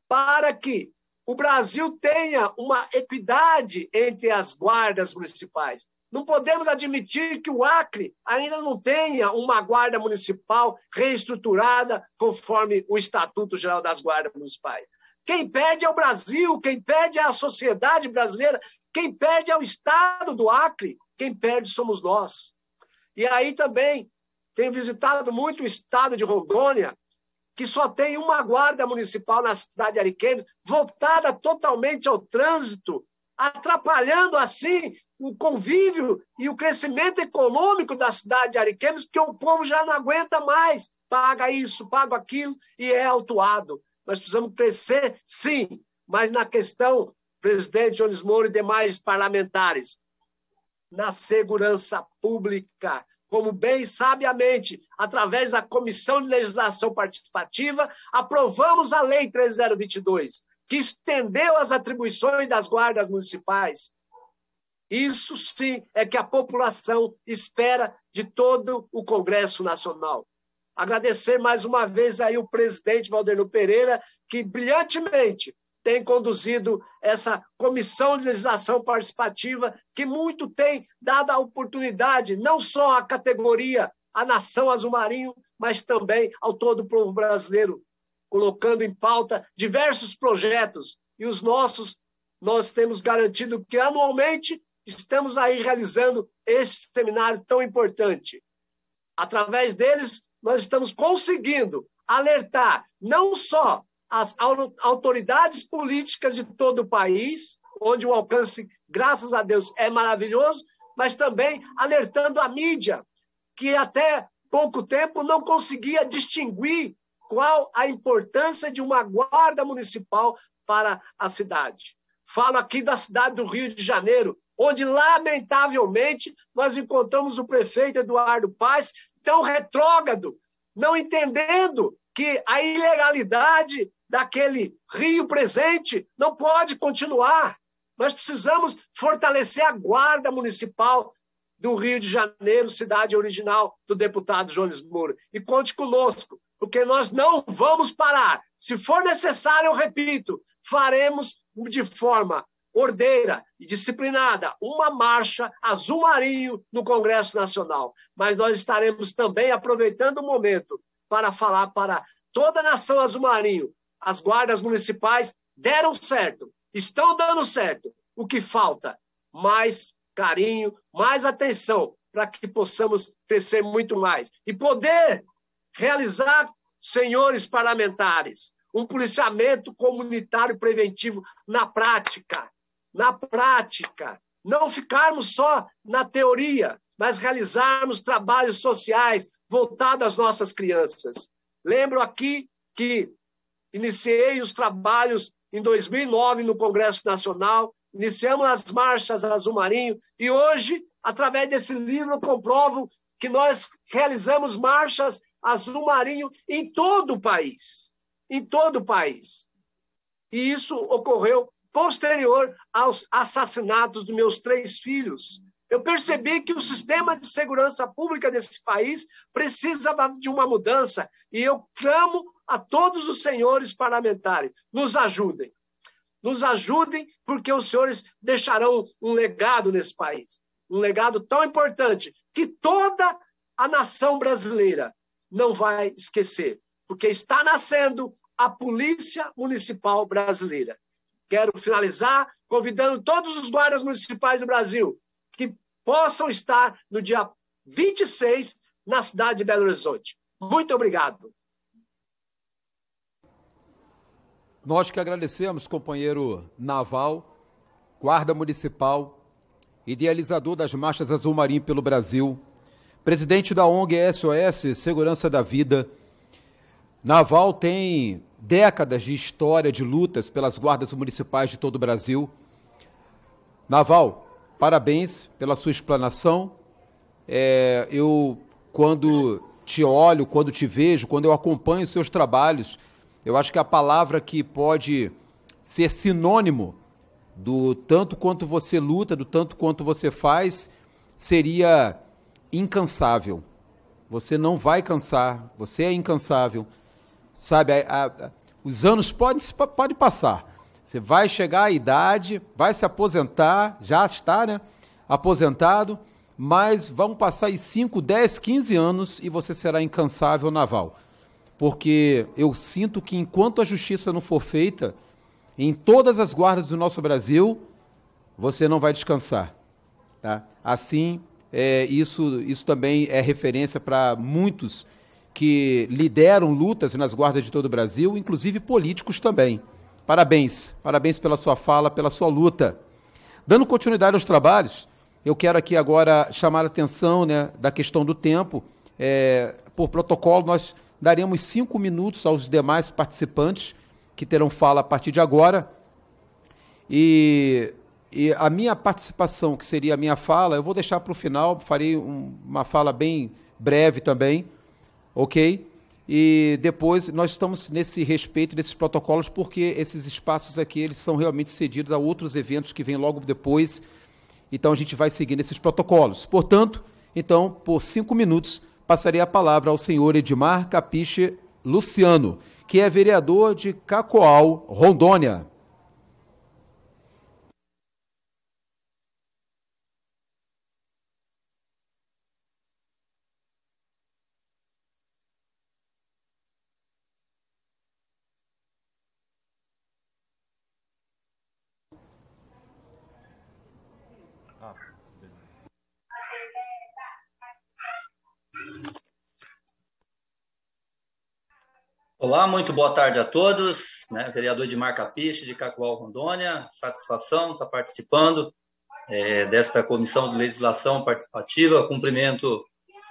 S6: para que o Brasil tenha uma equidade entre as guardas municipais. Não podemos admitir que o Acre ainda não tenha uma guarda municipal reestruturada conforme o Estatuto Geral das Guardas Municipais. Quem pede é o Brasil, quem pede é a sociedade brasileira, quem pede é o Estado do Acre, quem perde somos nós. E aí também tenho visitado muito o estado de Rondônia, que só tem uma guarda municipal na cidade de Ariquemes, voltada totalmente ao trânsito, atrapalhando assim o convívio e o crescimento econômico da cidade de Ariquemes, porque o povo já não aguenta mais, paga isso, paga aquilo e é autuado. Nós precisamos crescer, sim, mas na questão, presidente Jones Moura e demais parlamentares, na segurança pública, como bem sabiamente, através da Comissão de Legislação Participativa, aprovamos a Lei 3022, que estendeu as atribuições das guardas municipais. Isso sim é que a população espera de todo o Congresso Nacional. Agradecer mais uma vez aí o presidente Valderno Pereira, que brilhantemente tem conduzido essa comissão de legislação participativa, que muito tem dado a oportunidade, não só à categoria, à nação azul marinho, mas também ao todo o povo brasileiro, colocando em pauta diversos projetos. E os nossos, nós temos garantido que anualmente estamos aí realizando esse seminário tão importante. Através deles, nós estamos conseguindo alertar não só as autoridades políticas de todo o país, onde o alcance, graças a Deus, é maravilhoso, mas também alertando a mídia, que até pouco tempo não conseguia distinguir qual a importância de uma guarda municipal para a cidade. Falo aqui da cidade do Rio de Janeiro, onde, lamentavelmente, nós encontramos o prefeito Eduardo Paes tão retrógrado, não entendendo que a ilegalidade daquele Rio presente não pode continuar. Nós precisamos fortalecer a guarda municipal do Rio de Janeiro, cidade original do deputado Jones Moura. E conte conosco, porque nós não vamos parar. Se for necessário, eu repito, faremos de forma ordeira e disciplinada uma marcha azul marinho no Congresso Nacional. Mas nós estaremos também aproveitando o momento para falar para toda a nação azul marinho. As guardas municipais deram certo, estão dando certo. O que falta? Mais carinho, mais atenção para que possamos crescer muito mais e poder realizar, senhores parlamentares, um policiamento comunitário preventivo na prática, na prática, não ficarmos só na teoria, mas realizarmos trabalhos sociais voltados às nossas crianças. Lembro aqui que iniciei os trabalhos em 2009 no Congresso Nacional, iniciamos as marchas Azul Marinho e hoje, através desse livro, comprovo que nós realizamos marchas Azul Marinho em todo o país, em todo o país. E isso ocorreu posterior aos assassinatos dos meus três filhos. Eu percebi que o sistema de segurança pública desse país precisa de uma mudança e eu clamo a todos os senhores parlamentares, nos ajudem. Nos ajudem, porque os senhores deixarão um legado nesse país. Um legado tão importante que toda a nação brasileira não vai esquecer, porque está nascendo a Polícia Municipal Brasileira. Quero finalizar convidando todos os guardas municipais do Brasil que possam estar no dia 26 na cidade de Belo Horizonte. Muito obrigado.
S3: Nós que agradecemos, companheiro Naval, guarda municipal, idealizador das marchas Azul Marinho pelo Brasil, presidente da ONG SOS Segurança da Vida, Naval tem décadas de história de lutas pelas guardas municipais de todo o Brasil. Naval, parabéns pela sua explanação. É, eu, quando te olho, quando te vejo, quando eu acompanho seus trabalhos, eu acho que a palavra que pode ser sinônimo do tanto quanto você luta, do tanto quanto você faz, seria incansável. Você não vai cansar, você é incansável. Sabe, a, a, os anos podem pode passar. Você vai chegar à idade, vai se aposentar, já está, né? Aposentado, mas vão passar aí 5, 10, 15 anos e você será incansável naval. Porque eu sinto que enquanto a justiça não for feita, em todas as guardas do nosso Brasil, você não vai descansar. Tá? Assim, é, isso, isso também é referência para muitos que lideram lutas nas guardas de todo o Brasil, inclusive políticos também. Parabéns, parabéns pela sua fala, pela sua luta. Dando continuidade aos trabalhos, eu quero aqui agora chamar a atenção né, da questão do tempo. É, por protocolo, nós daremos cinco minutos aos demais participantes que terão fala a partir de agora. E e a minha participação, que seria a minha fala, eu vou deixar para o final, farei um, uma fala bem breve também, ok? E depois nós estamos nesse respeito desses protocolos, porque esses espaços aqui eles são realmente cedidos a outros eventos que vêm logo depois. Então a gente vai seguir nesses protocolos. Portanto, então, por cinco minutos, passarei a palavra ao senhor Edmar Capiche Luciano, que é vereador de Cacoal, Rondônia.
S7: Olá, muito boa tarde a todos. Né? Vereador de Marca de Cacoal, Rondônia. Satisfação estar participando é, desta comissão de legislação participativa. Cumprimento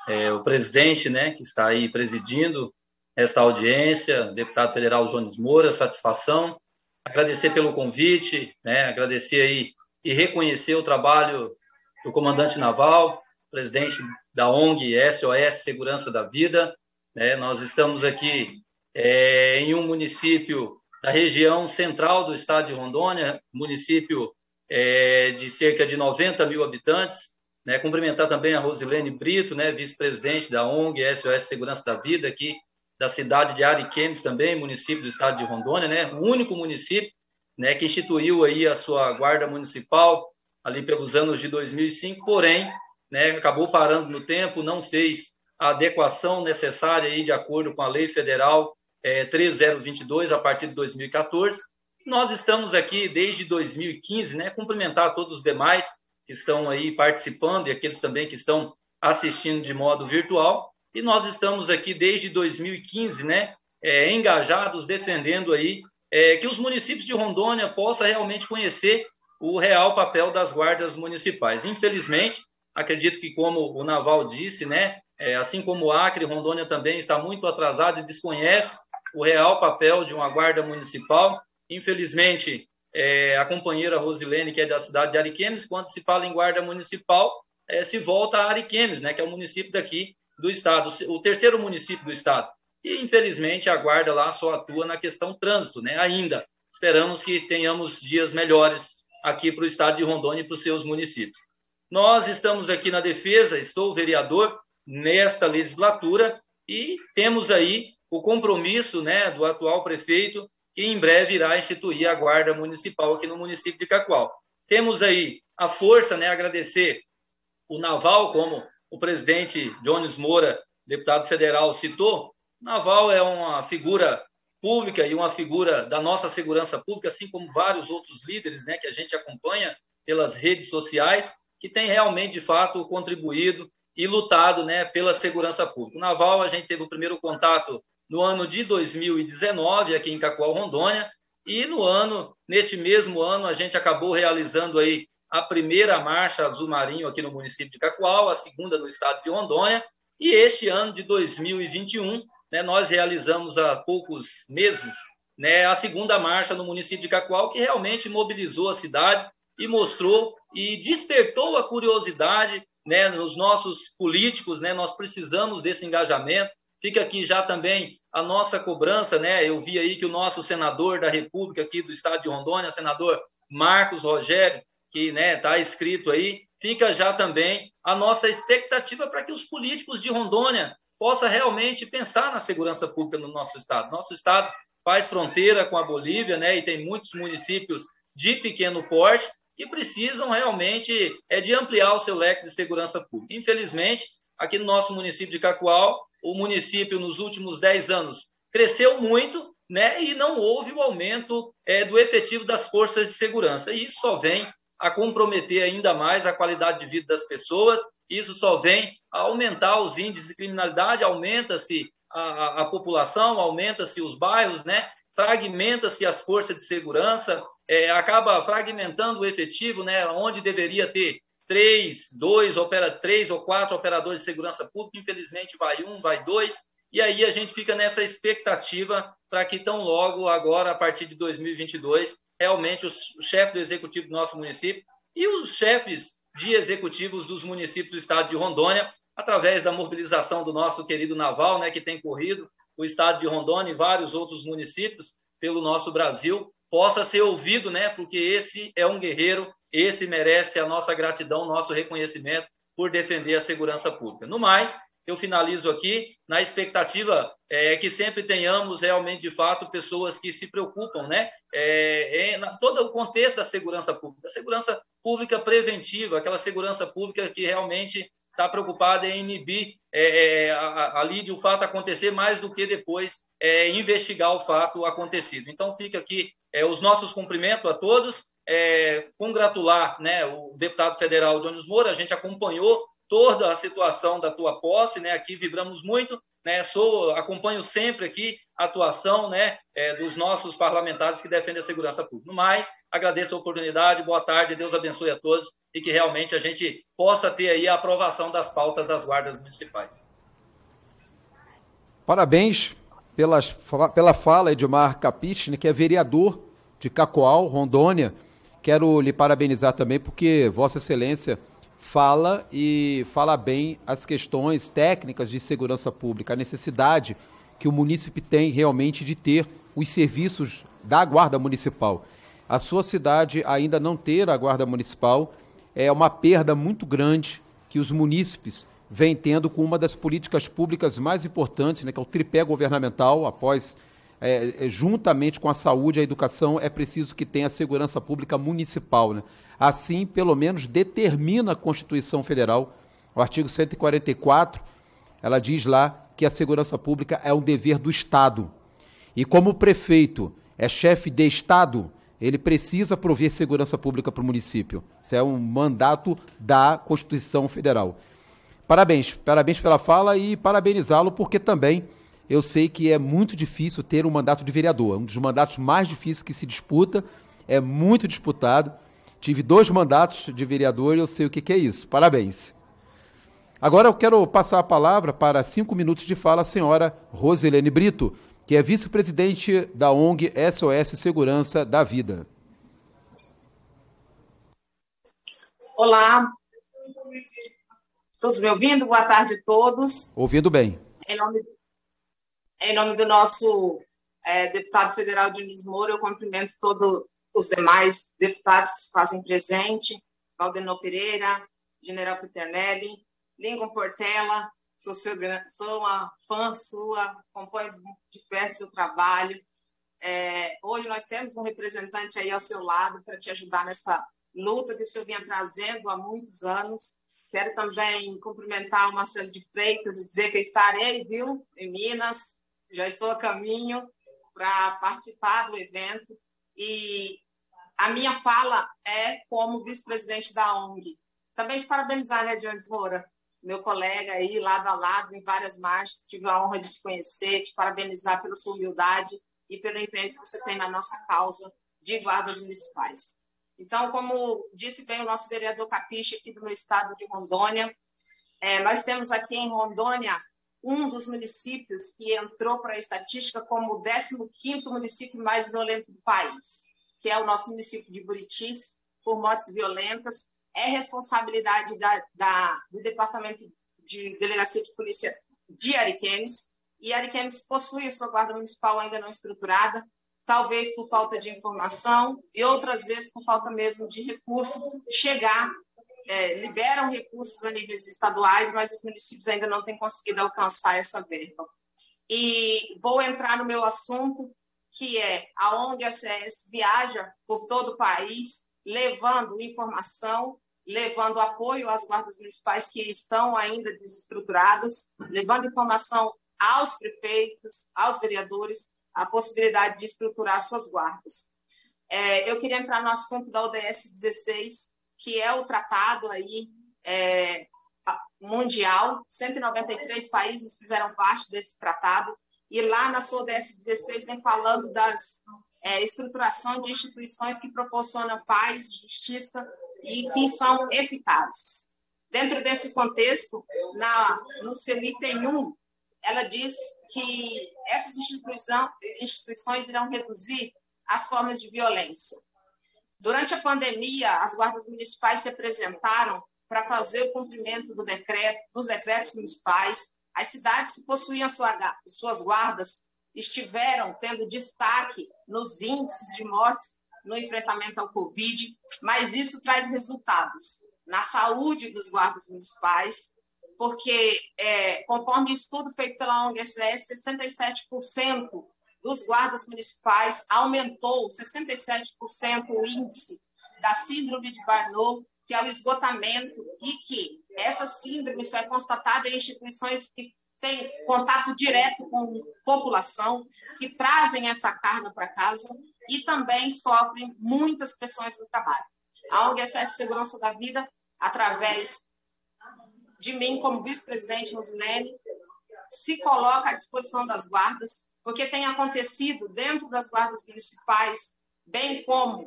S7: é, o presidente, né, que está aí presidindo esta audiência, deputado federal Jones Moura. Satisfação. Agradecer pelo convite, né? agradecer aí e reconhecer o trabalho do comandante naval, presidente da ONG SOS Segurança da Vida. Né? Nós estamos aqui é, em um município da região central do estado de Rondônia, município é, de cerca de 90 mil habitantes. Né, cumprimentar também a Rosilene Brito, né, vice-presidente da ONG SOS Segurança da Vida, aqui da cidade de Ariquemes também, município do estado de Rondônia, né, o único município né, que instituiu aí a sua guarda municipal ali pelos anos de 2005, porém, né, acabou parando no tempo, não fez a adequação necessária aí de acordo com a lei federal é, 3022 a partir de 2014. Nós estamos aqui desde 2015, né? Cumprimentar todos os demais que estão aí participando e aqueles também que estão assistindo de modo virtual. E nós estamos aqui desde 2015, né? É, engajados, defendendo aí é, que os municípios de Rondônia possam realmente conhecer o real papel das guardas municipais. Infelizmente, acredito que, como o Naval disse, né, é, assim como o Acre, Rondônia também está muito atrasado e desconhece o real papel de uma guarda municipal. Infelizmente, é, a companheira Rosilene, que é da cidade de Ariquemes, quando se fala em guarda municipal, é, se volta a Ariquemes, né, que é o município daqui do estado, o terceiro município do estado. E, infelizmente, a guarda lá só atua na questão trânsito, né, ainda. Esperamos que tenhamos dias melhores aqui para o estado de Rondônia e para os seus municípios. Nós estamos aqui na defesa, estou vereador nesta legislatura e temos aí o compromisso né, do atual prefeito, que em breve irá instituir a Guarda Municipal aqui no município de Cacoal. Temos aí a força, né, agradecer o Naval, como o presidente Jones Moura, deputado federal, citou. Naval é uma figura pública e uma figura da nossa segurança pública, assim como vários outros líderes né, que a gente acompanha pelas redes sociais, que tem realmente, de fato, contribuído e lutado né, pela segurança pública. O Naval, a gente teve o primeiro contato no ano de 2019 aqui em Cacoal, Rondônia, e no ano, neste mesmo ano, a gente acabou realizando aí a primeira marcha azul marinho aqui no município de Cacoal, a segunda no estado de Rondônia, e este ano de 2021, né, nós realizamos há poucos meses né, a segunda marcha no município de Cacoal, que realmente mobilizou a cidade e mostrou e despertou a curiosidade né, nos nossos políticos. Né, nós precisamos desse engajamento. Fica aqui já também a nossa cobrança. Né, eu vi aí que o nosso senador da República aqui do estado de Rondônia, senador Marcos Rogério, que né, tá escrito aí, fica já também a nossa expectativa para que os políticos de Rondônia possam realmente pensar na segurança pública no nosso estado. Nosso estado faz fronteira com a Bolívia, né, e tem muitos municípios de pequeno porte que precisam realmente é de ampliar o seu leque de segurança pública. Infelizmente, aqui no nosso município de Cacoal, o município nos últimos 10 anos cresceu muito, né, e não houve o aumento é, do efetivo das forças de segurança. E isso só vem a comprometer ainda mais a qualidade de vida das pessoas, isso só vem a aumentar os índices de criminalidade, aumenta-se a, a, população, aumenta-se os bairros, né? fragmenta-se as forças de segurança, é, acaba fragmentando o efetivo, né? onde deveria ter três, dois, opera, três ou quatro operadores de segurança pública, infelizmente vai um, vai dois, e aí a gente fica nessa expectativa para que tão logo, agora, a partir de 2022, realmente o chefe do executivo do nosso município e os chefes de executivos dos municípios do estado de Rondônia, através da mobilização do nosso querido Naval, né, que tem corrido o estado de Rondônia e vários outros municípios pelo nosso Brasil, possa ser ouvido, né, porque esse é um guerreiro, esse merece a nossa gratidão, nosso reconhecimento por defender a segurança pública. No mais, eu finalizo aqui na expectativa é, que sempre tenhamos realmente, de fato, pessoas que se preocupam, né? É, em todo o contexto da segurança pública, a segurança pública preventiva, aquela segurança pública que realmente está preocupada em inibir é, é ali de o fato acontecer mais do que depois é, investigar o fato acontecido. Então, fica aqui é, os nossos cumprimentos a todos, congratular né, o deputado federal Jones Moura, a gente acompanhou toda a situação da tua posse, né? Aqui vibramos muito, né? Sou, acompanho sempre aqui a atuação, né? É, dos nossos parlamentares que defendem a segurança pública. Mais, agradeço a oportunidade, boa tarde, Deus abençoe a todos e que realmente a gente possa ter aí a aprovação das pautas das guardas municipais.
S3: Parabéns pelas, pela fala, Edmar Capichne, que é vereador de Cacoal, Rondônia. Quero lhe parabenizar também porque Vossa Excelência fala e fala bem as questões técnicas de segurança pública, a necessidade que o município tem realmente de ter os serviços da Guarda Municipal. A sua cidade ainda não ter a Guarda Municipal é uma perda muito grande que os munícipes vêm tendo com uma das políticas públicas mais importantes, né, que é o tripé governamental, após, é, juntamente com a saúde e a educação, é preciso que tenha segurança pública municipal. Né? Assim, pelo menos, determina a Constituição Federal, o artigo 144, ela diz lá que a segurança pública é um dever do Estado. E como o prefeito é chefe de Estado, ele precisa prover segurança pública para o município. Isso é um mandato da Constituição Federal. Parabéns, parabéns pela fala e parabenizá-lo porque também eu sei que é muito difícil ter um mandato de vereador, um dos mandatos mais difíceis que se disputa, é muito disputado. Tive dois mandatos de vereador e eu sei o que, que é isso. Parabéns. Agora eu quero passar a palavra para cinco minutos de fala a senhora Roselene Brito, que é vice-presidente da ONG SOS Segurança da Vida.
S8: Olá, todos me ouvindo? Boa tarde a todos.
S3: Ouvindo bem.
S8: Em nome, em nome do nosso é, deputado federal Dionísio Moura, eu cumprimento todo os demais deputados que se fazem presente, Valdenor Pereira, General Peternelli, Lincoln Portela, sou, seu, sou uma fã sua, acompanho de perto seu trabalho. É, hoje nós temos um representante aí ao seu lado para te ajudar nessa luta que o senhor vinha trazendo há muitos anos. Quero também cumprimentar o Marcelo de Freitas e dizer que estarei, viu, em Minas, já estou a caminho para participar do evento. E a minha fala é como vice-presidente da ONG. Também te parabenizar, né, Jones Moura? Meu colega aí, lado a lado, em várias marchas. Tive a honra de te conhecer, te parabenizar pela sua humildade e pelo empenho que você tem na nossa causa de guardas municipais. Então, como disse bem o nosso vereador Capiche aqui do meu estado de Rondônia, é, nós temos aqui em Rondônia um dos municípios que entrou para a estatística como o 15º município mais violento do país, que é o nosso município de Buritis, por mortes violentas. É responsabilidade da, da, do Departamento de Delegacia de Polícia de Ariquemes, e Ariquemes possui a sua guarda municipal ainda não estruturada, talvez por falta de informação e outras vezes por falta mesmo de recurso, chegar, é, liberam recursos a níveis estaduais, mas os municípios ainda não têm conseguido alcançar essa verba. E vou entrar no meu assunto, que é a ONG ACS viaja por todo o país, levando informação, levando apoio às guardas municipais que estão ainda desestruturadas, levando informação aos prefeitos, aos vereadores, a possibilidade de estruturar suas guardas. É, eu queria entrar no assunto da ODS 16, que é o tratado aí é, mundial. 193 países fizeram parte desse tratado e lá na sua ODS 16 vem falando das é, estruturação de instituições que proporcionam paz, justiça e que são eficazes. Dentro desse contexto, na, no seu item 1, ela diz que essas instituições irão reduzir as formas de violência. Durante a pandemia, as guardas municipais se apresentaram para fazer o cumprimento do decreto, dos decretos municipais. As cidades que possuíam sua, suas guardas estiveram tendo destaque nos índices de mortes no enfrentamento ao Covid, mas isso traz resultados na saúde dos guardas municipais, porque, é, conforme estudo feito pela ONG SOS, 67% dos guardas municipais aumentou 67% o índice da síndrome de Barnot, que é o esgotamento, e que essa síndrome só é constatada em instituições que têm contato direto com população, que trazem essa carga para casa e também sofrem muitas pressões no trabalho. A ONG SOS Segurança da Vida, através de mim como vice-presidente Rosilene, se coloca à disposição das guardas, porque tem acontecido dentro das guardas municipais, bem como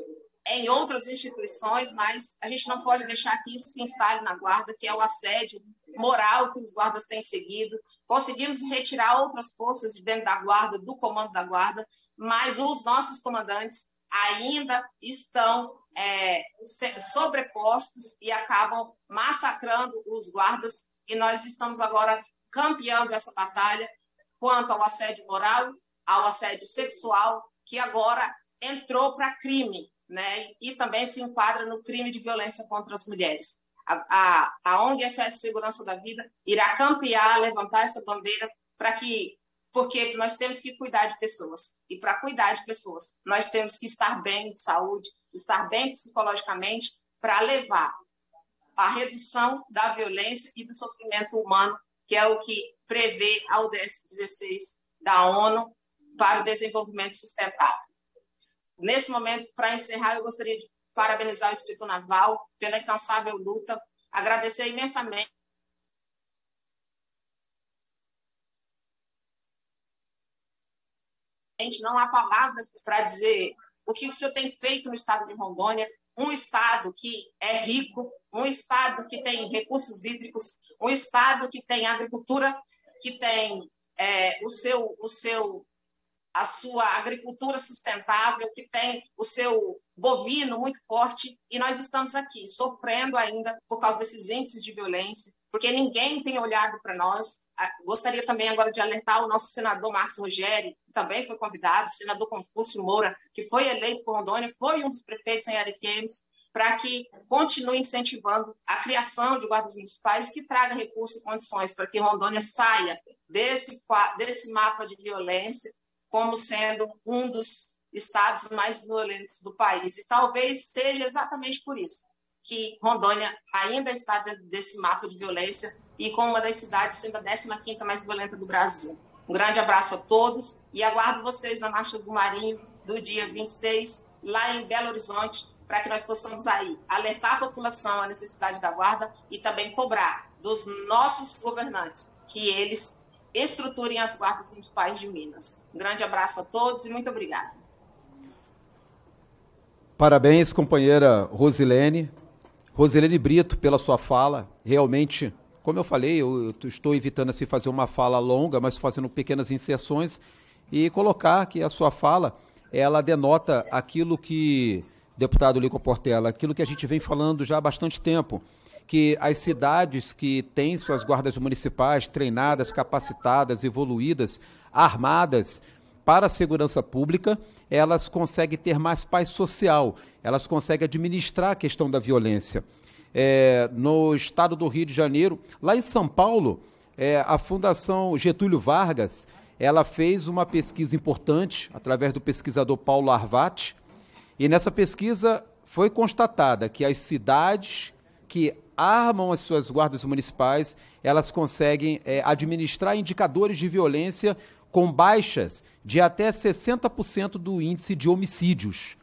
S8: em outras instituições, mas a gente não pode deixar que isso se instale na guarda, que é o assédio moral que os guardas têm seguido. Conseguimos retirar outras forças de dentro da guarda, do comando da guarda, mas os nossos comandantes ainda estão é, sobrepostos e acabam massacrando os guardas. E nós estamos agora campeando essa batalha quanto ao assédio moral, ao assédio sexual, que agora entrou para crime, né? E também se enquadra no crime de violência contra as mulheres. A, a, a ONG SOS Segurança da Vida irá campear, levantar essa bandeira para que porque nós temos que cuidar de pessoas. E para cuidar de pessoas, nós temos que estar bem de saúde, estar bem psicologicamente, para levar a redução da violência e do sofrimento humano, que é o que prevê a ODS 16 da ONU para o desenvolvimento sustentável. Nesse momento, para encerrar, eu gostaria de parabenizar o Instituto Naval pela incansável luta, agradecer imensamente não há palavras para dizer o que o senhor tem feito no estado de Rondônia, um estado que é rico, um estado que tem recursos hídricos, um estado que tem agricultura, que tem é, o seu, o seu, a sua agricultura sustentável, que tem o seu bovino muito forte, e nós estamos aqui sofrendo ainda por causa desses índices de violência, porque ninguém tem olhado para nós. Gostaria também agora de alertar o nosso senador Marcos Rogério, que também foi convidado, o senador Confúcio Moura, que foi eleito por Rondônia, foi um dos prefeitos em Ariquemes, para que continue incentivando a criação de guardas municipais que traga recursos e condições para que Rondônia saia desse, desse mapa de violência como sendo um dos estados mais violentos do país. E talvez seja exatamente por isso que Rondônia ainda está dentro desse mapa de violência e com uma das cidades sendo a 15ª mais violenta do Brasil. Um grande abraço a todos e aguardo vocês na Marcha do Marinho do dia 26, lá em Belo Horizonte, para que nós possamos aí alertar a população à necessidade da guarda e também cobrar dos nossos governantes que eles estruturem as guardas municipais de Minas. Um grande abraço a todos e muito obrigada.
S3: Parabéns, companheira Rosilene. Rosilene Brito, pela sua fala, realmente como eu falei, eu, estou evitando assim fazer uma fala longa, mas fazendo pequenas inserções e colocar que a sua fala ela denota aquilo que deputado Lico Portela, aquilo que a gente vem falando já há bastante tempo, que as cidades que têm suas guardas municipais treinadas, capacitadas, evoluídas, armadas para a segurança pública, elas conseguem ter mais paz social, elas conseguem administrar a questão da violência. É, no estado do Rio de Janeiro, lá em São Paulo, é, a Fundação Getúlio Vargas, ela fez uma pesquisa importante através do pesquisador Paulo Arvati, e nessa pesquisa foi constatada que as cidades que armam as suas guardas municipais, elas conseguem é, administrar indicadores de violência com baixas de até 60% do índice de homicídios.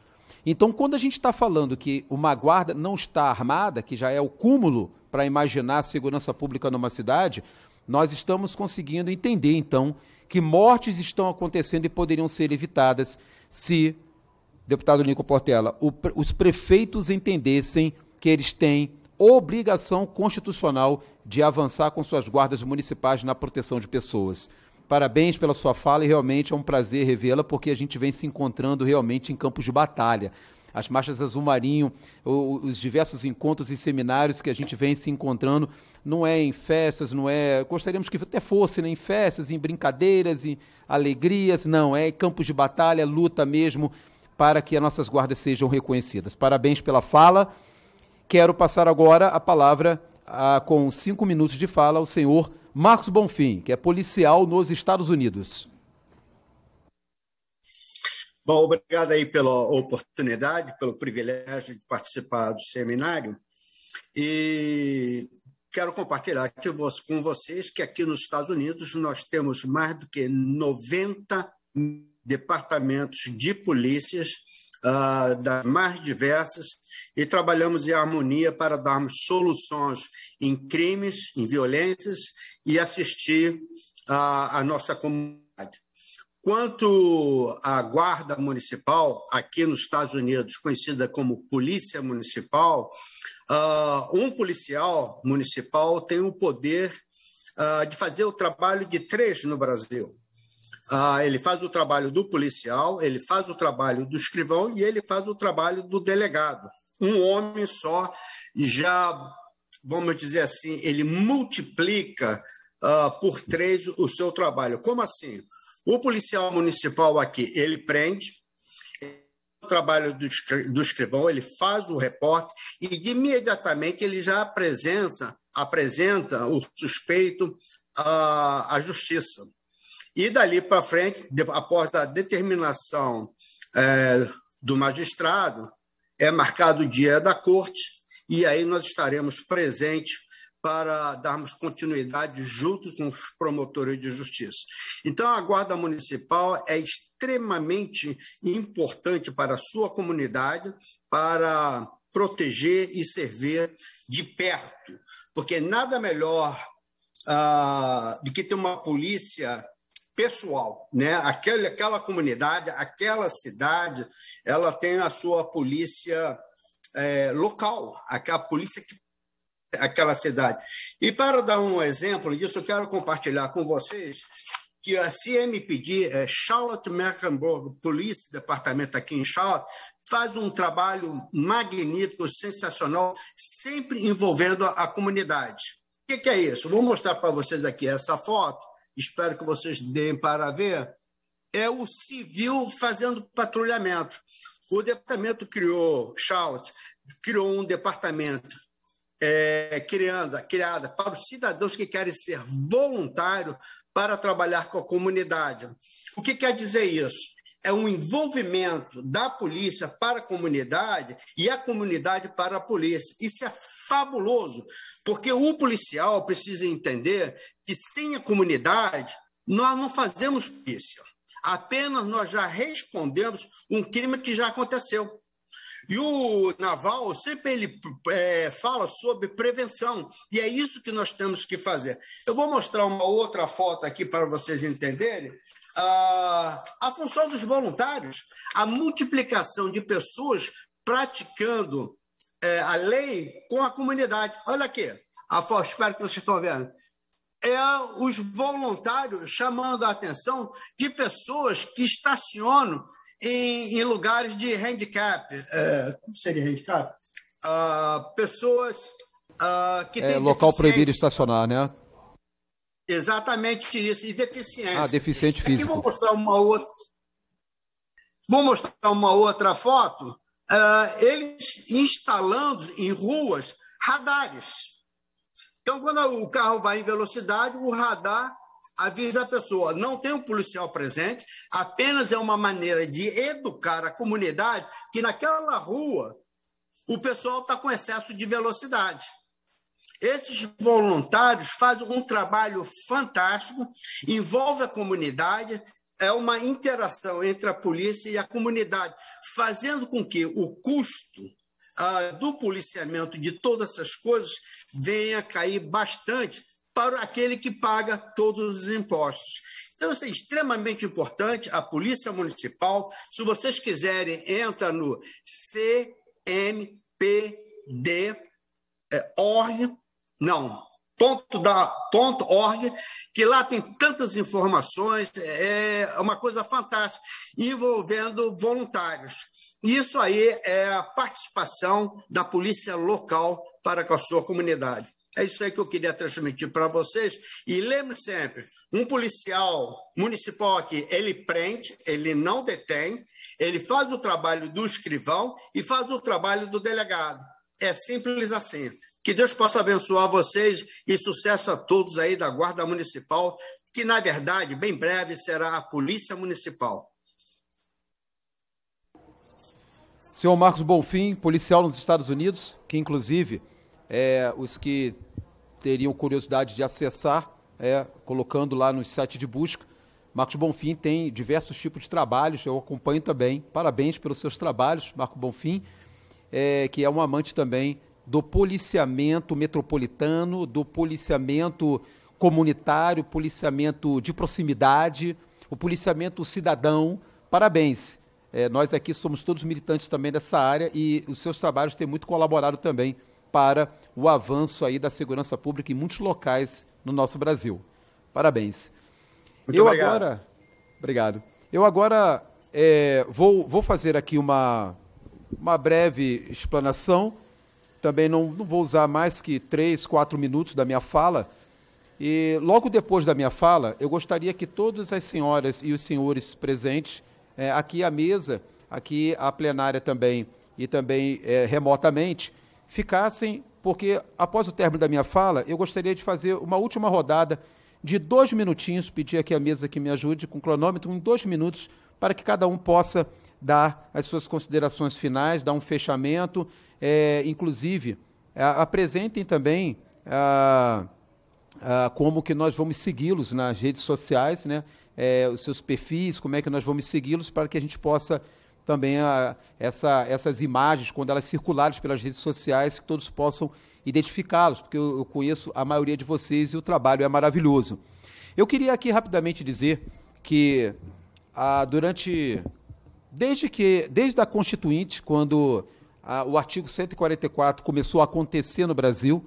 S3: Então, quando a gente está falando que uma guarda não está armada, que já é o cúmulo para imaginar a segurança pública numa cidade, nós estamos conseguindo entender, então, que mortes estão acontecendo e poderiam ser evitadas se, deputado Nico Portela, o, os prefeitos entendessem que eles têm obrigação constitucional de avançar com suas guardas municipais na proteção de pessoas. Parabéns pela sua fala e realmente é um prazer revê-la, porque a gente vem se encontrando realmente em campos de batalha. As marchas azul marinho, os diversos encontros e seminários que a gente vem se encontrando, não é em festas, não é. Gostaríamos que até fosse né, em festas, em brincadeiras, em alegrias, não, é em campos de batalha, luta mesmo, para que as nossas guardas sejam reconhecidas. Parabéns pela fala. Quero passar agora a palavra, a, com cinco minutos de fala, ao senhor Marcos Bonfim, que é policial nos Estados Unidos.
S9: Bom, obrigado aí pela oportunidade, pelo privilégio de participar do seminário. E quero compartilhar aqui com vocês que aqui nos Estados Unidos nós temos mais do que 90 departamentos de polícias uh, das mais diversas e trabalhamos em harmonia para darmos soluções em crimes, em violências e assistir a, a nossa comunidade. Quanto à Guarda Municipal, aqui nos Estados Unidos, conhecida como Polícia Municipal, uh, um policial municipal tem o poder de fazer o trabalho de três no Brasil. Ah, ele faz o trabalho do policial, ele faz o trabalho do escrivão e ele faz o trabalho do delegado. Um homem só já, vamos dizer assim, ele multiplica ah, por três o seu trabalho. Como assim? O policial municipal aqui, ele prende, o trabalho do, do escrivão, ele faz o reporte e imediatamente ele já apresenta, apresenta o suspeito à, à justiça. E dali para frente, após a determinação é, do magistrado, é marcado o dia da corte, e aí nós estaremos presentes para darmos continuidade juntos com os promotores de justiça. Então, a Guarda Municipal é extremamente importante para a sua comunidade, para proteger e servir de perto, porque nada melhor ah, do que ter uma polícia pessoal, né? Aquela, aquela comunidade, aquela cidade, ela tem a sua polícia é, local, aquela polícia que aquela cidade. E para dar um exemplo disso, eu quero compartilhar com vocês que a CMPD, é, Charlotte Mecklenburg Police Departamento aqui em Charlotte, faz um trabalho magnífico, sensacional, sempre envolvendo a comunidade. O que, que é isso? Vou mostrar para vocês aqui essa foto espero que vocês deem para ver, é o civil fazendo patrulhamento. O departamento criou, Shout, criou um departamento é, criando, criada para os cidadãos que querem ser voluntários para trabalhar com a comunidade. O que quer dizer isso? É um envolvimento da polícia para a comunidade e a comunidade para a polícia. Isso é fabuloso, porque o policial precisa entender que sem a comunidade nós não fazemos polícia. Apenas nós já respondemos um crime que já aconteceu. E o Naval sempre ele é, fala sobre prevenção, e é isso que nós temos que fazer. Eu vou mostrar uma outra foto aqui para vocês entenderem. Ah, a função dos voluntários, a multiplicação de pessoas praticando é, a lei com a comunidade. Olha aqui, a foto, espero que vocês estão vendo, é os voluntários chamando a atenção de pessoas que estacionam em, em lugares de handicap. É, como seria handicap? Uh, pessoas uh, que é, têm.
S3: Local proibido estacionar, né?
S9: Exatamente isso, e deficiência.
S3: Ah, deficiente físico.
S9: Aqui vou mostrar uma outra. Vou mostrar uma outra foto. Uh, eles instalando em ruas radares. Então, quando o carro vai em velocidade, o radar avisa a pessoa. Não tem um policial presente, apenas é uma maneira de educar a comunidade que naquela rua o pessoal está com excesso de velocidade. Esses voluntários fazem um trabalho fantástico, envolve a comunidade, é uma interação entre a polícia e a comunidade, fazendo com que o custo ah, do policiamento de todas essas coisas venha cair bastante para aquele que paga todos os impostos. Então, isso é extremamente importante. A Polícia Municipal, se vocês quiserem, entra no cmpd.org, não, ponto da ponto org, que lá tem tantas informações, é uma coisa fantástica, envolvendo voluntários. Isso aí é a participação da polícia local para com a sua comunidade. É isso aí que eu queria transmitir para vocês. E lembre sempre: um policial municipal aqui, ele prende, ele não detém, ele faz o trabalho do escrivão e faz o trabalho do delegado. É simples assim. Que Deus possa abençoar vocês e sucesso a todos aí da Guarda Municipal, que na verdade, bem breve, será a Polícia Municipal.
S3: Senhor Marcos Bonfim, policial nos Estados Unidos, que inclusive é, os que teriam curiosidade de acessar, é, colocando lá no site de busca. Marcos Bonfim tem diversos tipos de trabalhos, eu acompanho também. Parabéns pelos seus trabalhos, Marco Bonfim, é, que é um amante também do policiamento metropolitano, do policiamento comunitário, policiamento de proximidade, o policiamento cidadão. Parabéns. É, nós aqui somos todos militantes também dessa área e os seus trabalhos têm muito colaborado também para o avanço aí da segurança pública em muitos locais no nosso Brasil. Parabéns.
S9: Muito
S3: eu
S9: obrigado.
S3: agora, obrigado. Eu agora é, vou, vou fazer aqui uma, uma breve explanação. Também não, não vou usar mais que três, quatro minutos da minha fala. E logo depois da minha fala, eu gostaria que todas as senhoras e os senhores presentes, é, aqui à mesa, aqui a plenária também e também é, remotamente, ficassem, porque após o término da minha fala, eu gostaria de fazer uma última rodada de dois minutinhos, pedir aqui à mesa que me ajude com o cronômetro, em dois minutos, para que cada um possa dar as suas considerações finais, dar um fechamento, é, inclusive é, apresentem também ah, ah, como que nós vamos segui-los nas redes sociais, né? É, os seus perfis, como é que nós vamos segui-los para que a gente possa também a, essa, essas imagens, quando elas circularem pelas redes sociais, que todos possam identificá-los, porque eu, eu, conheço a maioria de vocês e o trabalho é maravilhoso. Eu queria aqui rapidamente dizer que ah, durante desde que desde a Constituinte, quando ah, o artigo 144 começou a acontecer no Brasil,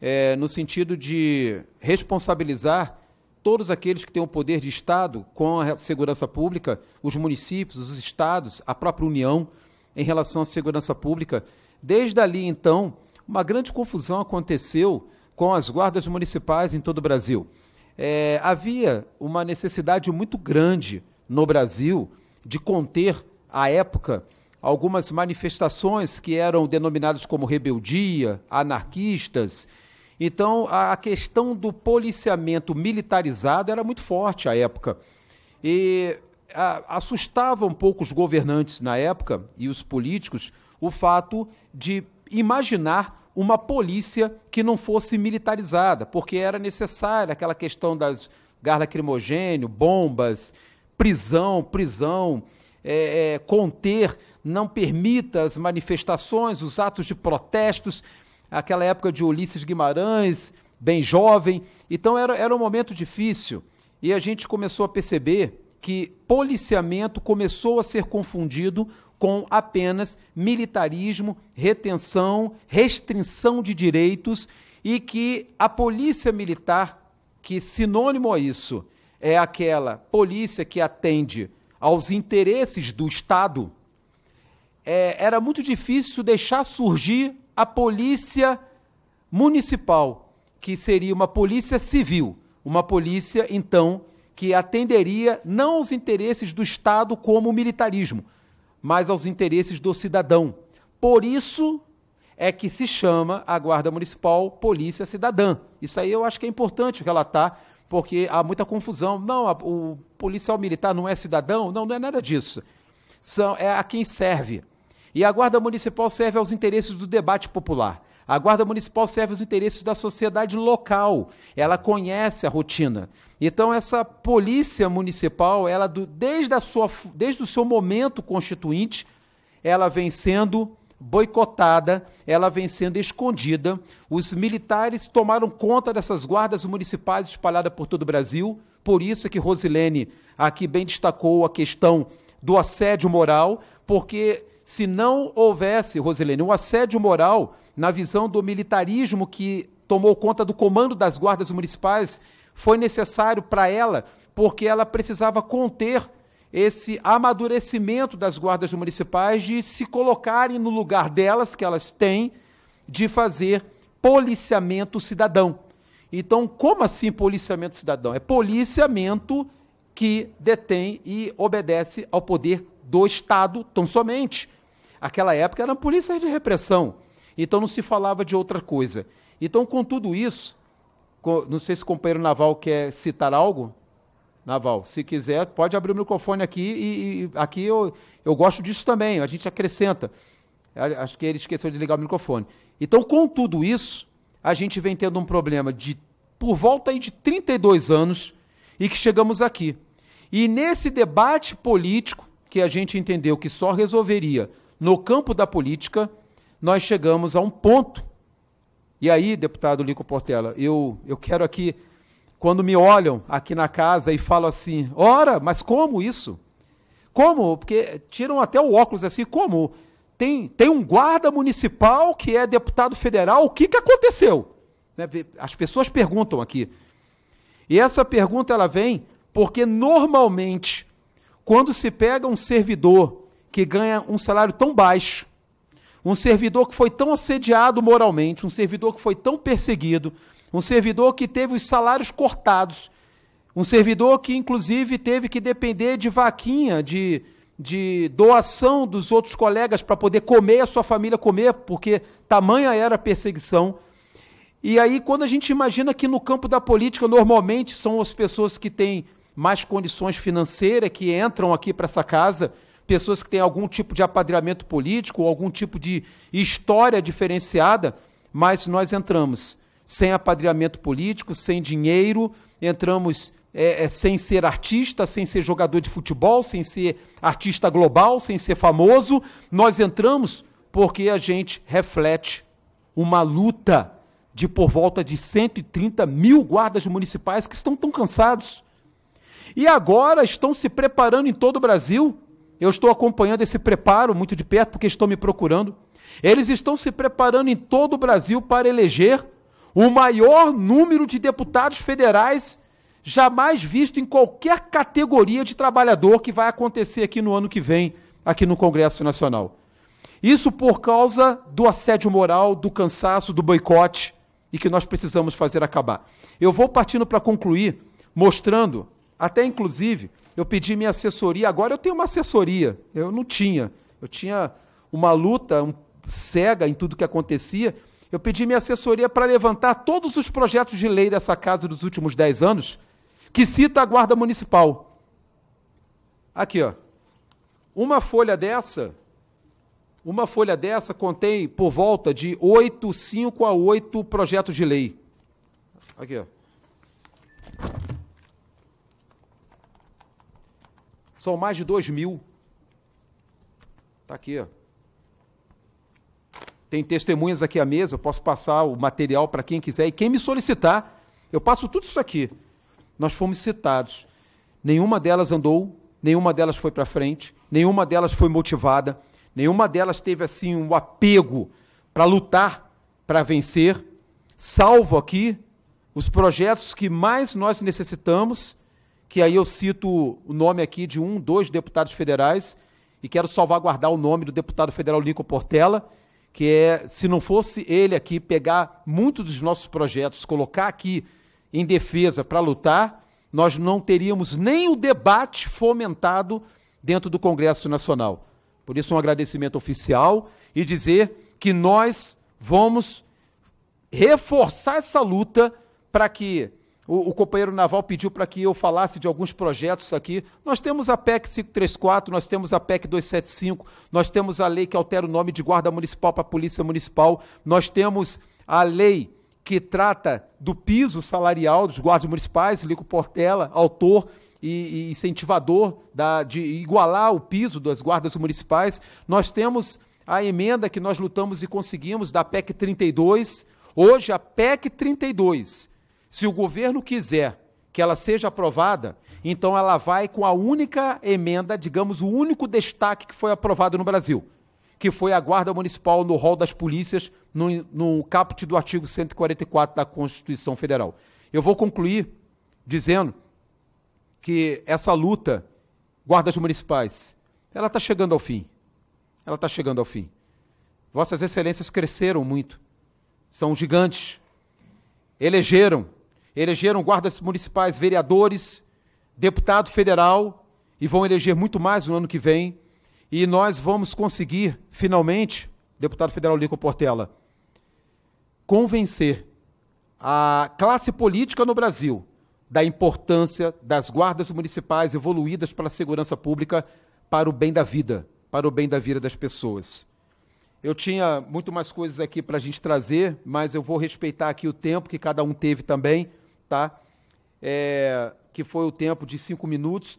S3: é, no sentido de responsabilizar todos aqueles que têm o poder de Estado com a segurança pública, os municípios, os estados, a própria União, em relação à segurança pública. Desde ali, então, uma grande confusão aconteceu com as guardas municipais em todo o Brasil. É, havia uma necessidade muito grande no Brasil de conter, à época, algumas manifestações que eram denominadas como rebeldia, anarquistas, então, a questão do policiamento militarizado era muito forte à época. E assustava um pouco os governantes na época e os políticos o fato de imaginar uma polícia que não fosse militarizada, porque era necessária aquela questão das gás lacrimogênio, bombas, prisão, prisão, é, é, conter, não permita as manifestações, os atos de protestos aquela época de Ulisses Guimarães, bem jovem. Então era, era um momento difícil e a gente começou a perceber que policiamento começou a ser confundido com apenas militarismo, retenção, restrição de direitos e que a polícia militar, que sinônimo a isso é aquela polícia que atende aos interesses do Estado, é, era muito difícil deixar surgir a polícia municipal, que seria uma polícia civil, uma polícia, então, que atenderia não aos interesses do Estado como militarismo, mas aos interesses do cidadão. Por isso é que se chama a Guarda Municipal Polícia Cidadã. Isso aí eu acho que é importante relatar, porque há muita confusão. Não, a, o policial militar não é cidadão? Não, não é nada disso. São, é a quem serve. E a Guarda Municipal serve aos interesses do debate popular. A Guarda Municipal serve aos interesses da sociedade local. Ela conhece a rotina. Então, essa polícia municipal, ela do, desde, a sua, desde o seu momento constituinte, ela vem sendo boicotada, ela vem sendo escondida. Os militares tomaram conta dessas guardas municipais espalhadas por todo o Brasil. Por isso é que Rosilene aqui bem destacou a questão do assédio moral, porque se não houvesse, Rosilene, um assédio moral na visão do militarismo que tomou conta do comando das guardas municipais, foi necessário para ela, porque ela precisava conter esse amadurecimento das guardas municipais de se colocarem no lugar delas, que elas têm, de fazer policiamento cidadão. Então, como assim policiamento cidadão? É policiamento que detém e obedece ao poder do Estado tão somente. Aquela época era polícia de repressão, então não se falava de outra coisa. Então, com tudo isso, não sei se o companheiro Naval quer citar algo. Naval, se quiser, pode abrir o microfone aqui e, e aqui eu, eu gosto disso também, a gente acrescenta. Acho que ele esqueceu de ligar o microfone. Então, com tudo isso, a gente vem tendo um problema de por volta aí de 32 anos e que chegamos aqui. E nesse debate político, que a gente entendeu que só resolveria no campo da política, nós chegamos a um ponto. E aí, deputado Lico Portela, eu, eu quero aqui quando me olham aqui na casa e falam assim: ora, mas como isso? Como? Porque tiram até o óculos assim, como? Tem, tem um guarda municipal que é deputado federal, o que, que aconteceu? Né, as pessoas perguntam aqui. E essa pergunta ela vem porque normalmente, quando se pega um servidor que ganha um salário tão baixo, um servidor que foi tão assediado moralmente, um servidor que foi tão perseguido, um servidor que teve os salários cortados, um servidor que, inclusive, teve que depender de vaquinha, de, de doação dos outros colegas para poder comer, a sua família comer, porque tamanha era a perseguição. E aí, quando a gente imagina que no campo da política, normalmente são as pessoas que têm mais condições financeiras que entram aqui para essa casa, pessoas que têm algum tipo de apadrinhamento político algum tipo de história diferenciada, mas nós entramos sem apadrinhamento político, sem dinheiro, entramos é, é, sem ser artista, sem ser jogador de futebol, sem ser artista global, sem ser famoso. Nós entramos porque a gente reflete uma luta de por volta de 130 mil guardas municipais que estão tão cansados. E agora estão se preparando em todo o Brasil. Eu estou acompanhando esse preparo muito de perto porque estão me procurando. Eles estão se preparando em todo o Brasil para eleger o maior número de deputados federais jamais visto em qualquer categoria de trabalhador que vai acontecer aqui no ano que vem, aqui no Congresso Nacional. Isso por causa do assédio moral, do cansaço, do boicote e que nós precisamos fazer acabar. Eu vou partindo para concluir, mostrando, até inclusive, eu pedi minha assessoria, agora eu tenho uma assessoria, eu não tinha. Eu tinha uma luta um, cega em tudo que acontecia, eu pedi minha assessoria para levantar todos os projetos de lei dessa casa dos últimos dez anos, que cita a Guarda Municipal. Aqui, ó. Uma folha dessa, uma folha dessa contém por volta de oito, cinco a oito projetos de lei. Aqui, ó. São mais de dois mil. Está aqui, ó. Tem testemunhas aqui à mesa, eu posso passar o material para quem quiser. E quem me solicitar, eu passo tudo isso aqui. Nós fomos citados. Nenhuma delas andou, nenhuma delas foi para frente, nenhuma delas foi motivada, nenhuma delas teve assim um apego para lutar, para vencer. salvo aqui os projetos que mais nós necessitamos, que aí eu cito o nome aqui de um, dois deputados federais, e quero salvaguardar o nome do deputado federal Lincoln Portela, que é, se não fosse ele aqui pegar muitos dos nossos projetos, colocar aqui em defesa para lutar, nós não teríamos nem o debate fomentado dentro do Congresso Nacional. Por isso, um agradecimento oficial e dizer que nós vamos reforçar essa luta para que o, o, companheiro Naval pediu para que eu falasse de alguns projetos aqui. Nós temos a PEC 534, nós temos a PEC 275, nós temos a lei que altera o nome de guarda municipal para polícia municipal, nós temos a lei que trata do piso salarial dos guardas municipais, Lico Portela, autor e, e incentivador da, de igualar o piso das guardas municipais. Nós temos a emenda que nós lutamos e conseguimos da PEC 32. Hoje, a PEC 32 se o governo quiser que ela seja aprovada, então ela vai com a única emenda, digamos, o único destaque que foi aprovado no Brasil, que foi a Guarda Municipal no rol das polícias, no, no caput do artigo 144 da Constituição Federal. Eu vou concluir dizendo que essa luta, guardas municipais, ela está chegando ao fim. Ela está chegando ao fim. Vossas Excelências cresceram muito. São gigantes. Elegeram elegeram guardas municipais, vereadores, deputado federal e vão eleger muito mais no ano que vem. E nós vamos conseguir, finalmente, deputado federal Lico Portela, convencer a classe política no Brasil da importância das guardas municipais evoluídas pela segurança pública para o bem da vida, para o bem da vida das pessoas. Eu tinha muito mais coisas aqui para a gente trazer, mas eu vou respeitar aqui o tempo que cada um teve também tá? É, que foi o tempo de cinco minutos,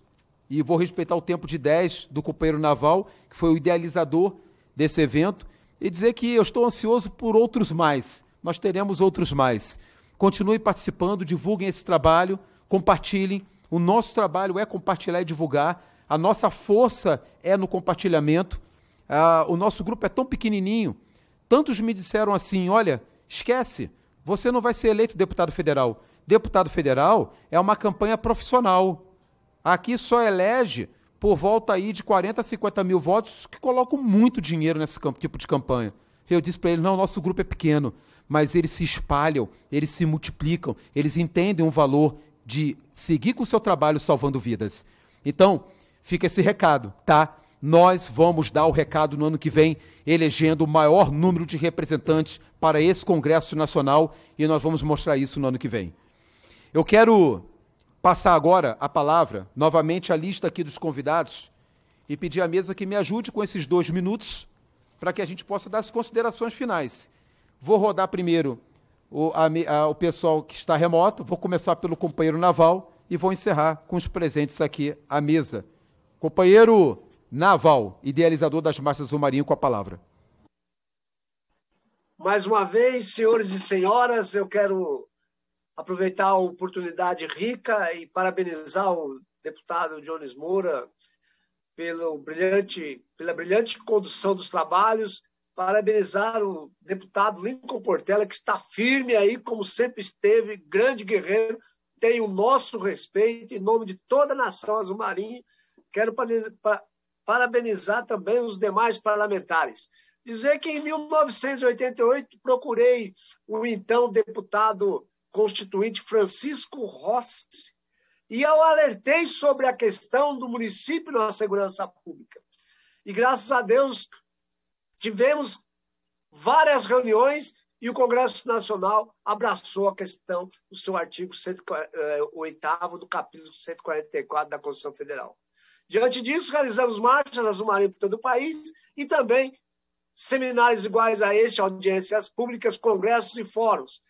S3: e vou respeitar o tempo de dez do companheiro Naval, que foi o idealizador desse evento, e dizer que eu estou ansioso por outros mais. Nós teremos outros mais. Continue participando, divulguem esse trabalho, compartilhem. O nosso trabalho é compartilhar e divulgar. A nossa força é no compartilhamento. Ah, o nosso grupo é tão pequenininho. Tantos me disseram assim: olha, esquece, você não vai ser eleito deputado federal. Deputado federal é uma campanha profissional. Aqui só elege por volta aí de 40 a 50 mil votos que colocam muito dinheiro nesse tipo de campanha. Eu disse para ele, não, nosso grupo é pequeno, mas eles se espalham, eles se multiplicam, eles entendem o valor de seguir com o seu trabalho salvando vidas. Então, fica esse recado, tá? Nós vamos dar o recado no ano que vem, elegendo o maior número de representantes para esse Congresso Nacional e nós vamos mostrar isso no ano que vem. Eu quero passar agora a palavra, novamente a lista aqui dos convidados, e pedir à mesa que me ajude com esses dois minutos, para que a gente possa dar as considerações finais. Vou rodar primeiro o, a, a, o pessoal que está remoto, vou começar pelo companheiro Naval e vou encerrar com os presentes aqui à mesa. Companheiro Naval, idealizador das Marchas do Marinho, com a palavra.
S6: Mais uma vez, senhores e senhoras, eu quero aproveitar a oportunidade rica e parabenizar o deputado Jones Moura pelo brilhante, pela brilhante condução dos trabalhos, parabenizar o deputado Lincoln Portela, que está firme aí, como sempre esteve, grande guerreiro, tem o nosso respeito, em nome de toda a nação azul marinho. Quero parabenizar também os demais parlamentares. Dizer que em 1988 procurei o então deputado constituinte Francisco Rossi, e eu alertei sobre a questão do município na segurança pública. E graças a Deus tivemos várias reuniões e o Congresso Nacional abraçou a questão do seu artigo 108 eh, do capítulo 144 da Constituição Federal. Diante disso, realizamos marchas azul marinho por todo o país e também seminários iguais a este, audiências públicas, congressos e fóruns,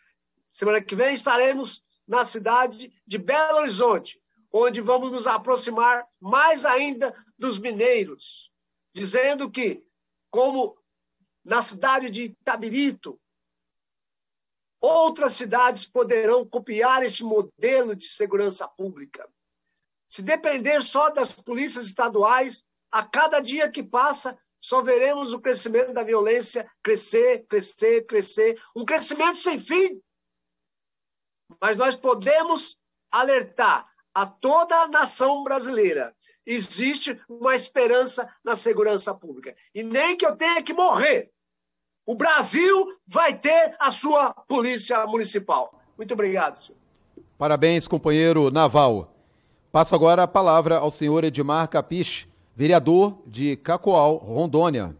S6: Semana que vem estaremos na cidade de Belo Horizonte, onde vamos nos aproximar mais ainda dos mineiros, dizendo que, como na cidade de Itabirito, outras cidades poderão copiar este modelo de segurança pública. Se depender só das polícias estaduais, a cada dia que passa, só veremos o crescimento da violência crescer, crescer, crescer, um crescimento sem fim mas nós podemos alertar a toda a nação brasileira. Existe uma esperança na segurança pública. E nem que eu tenha que morrer, o Brasil vai ter a sua polícia municipal. Muito obrigado, senhor.
S3: Parabéns, companheiro Naval. Passo agora a palavra ao senhor Edmar Capiche, vereador de Cacoal, Rondônia.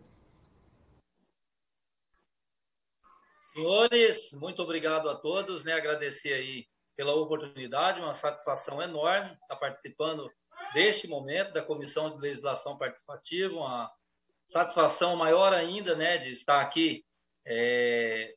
S7: Senhores, muito obrigado a todos, né? Agradecer aí pela oportunidade, uma satisfação enorme estar participando deste momento da Comissão de Legislação Participativa, uma satisfação maior ainda, né, de estar aqui é,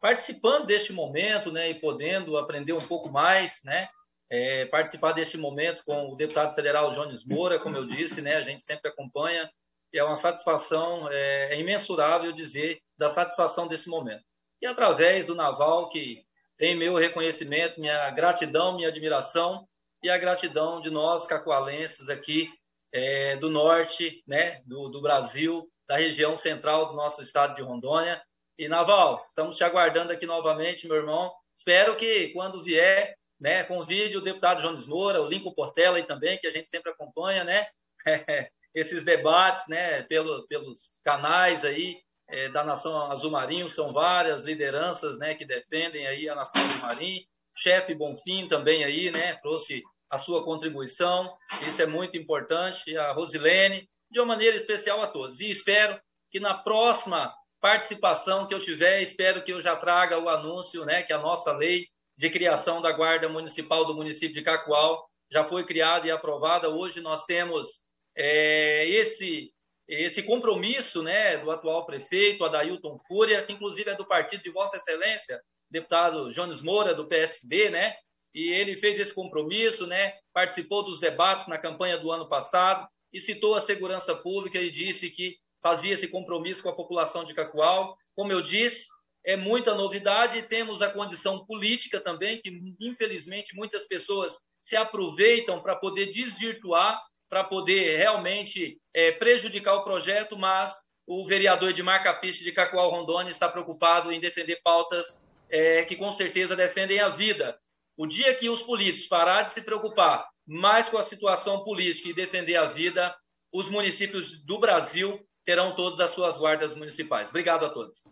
S7: participando deste momento, né, e podendo aprender um pouco mais, né, é, participar deste momento com o deputado federal Jones Moura, como eu disse, né, a gente sempre acompanha e é uma satisfação é, é imensurável dizer da satisfação desse momento. E através do Naval, que tem meu reconhecimento, minha gratidão, minha admiração e a gratidão de nós, cacoalenses, aqui é, do norte né, do, do Brasil, da região central do nosso estado de Rondônia. E, Naval, estamos te aguardando aqui novamente, meu irmão. Espero que, quando vier, né, convide o deputado Jones Moura, o Lincoln Portela aí também, que a gente sempre acompanha, né? esses debates, né, pelo, pelos canais aí é, da Nação Azul Marinho, são várias lideranças, né, que defendem aí a Nação Azul Marinho. Chefe Bonfim também aí, né, trouxe a sua contribuição, isso é muito importante. A Rosilene, de uma maneira especial a todos. E espero que na próxima participação que eu tiver, espero que eu já traga o anúncio, né, que a nossa lei de criação da Guarda Municipal do município de Cacoal já foi criada e aprovada. Hoje nós temos é, esse esse compromisso né, do atual prefeito, Adailton Fúria, que inclusive é do partido de Vossa Excelência, deputado Jones Moura, do PSD, né? E ele fez esse compromisso, né? Participou dos debates na campanha do ano passado e citou a segurança pública e disse que fazia esse compromisso com a população de Cacoal. Como eu disse, é muita novidade temos a condição política também, que infelizmente muitas pessoas se aproveitam para poder desvirtuar para poder realmente é, prejudicar o projeto, mas o vereador Edmar Capiche de Cacoal Rondônia está preocupado em defender pautas é, que com certeza defendem a vida. O dia que os políticos parar de se preocupar mais com a situação política e defender a vida, os municípios do Brasil terão todas as suas guardas municipais. Obrigado a todos.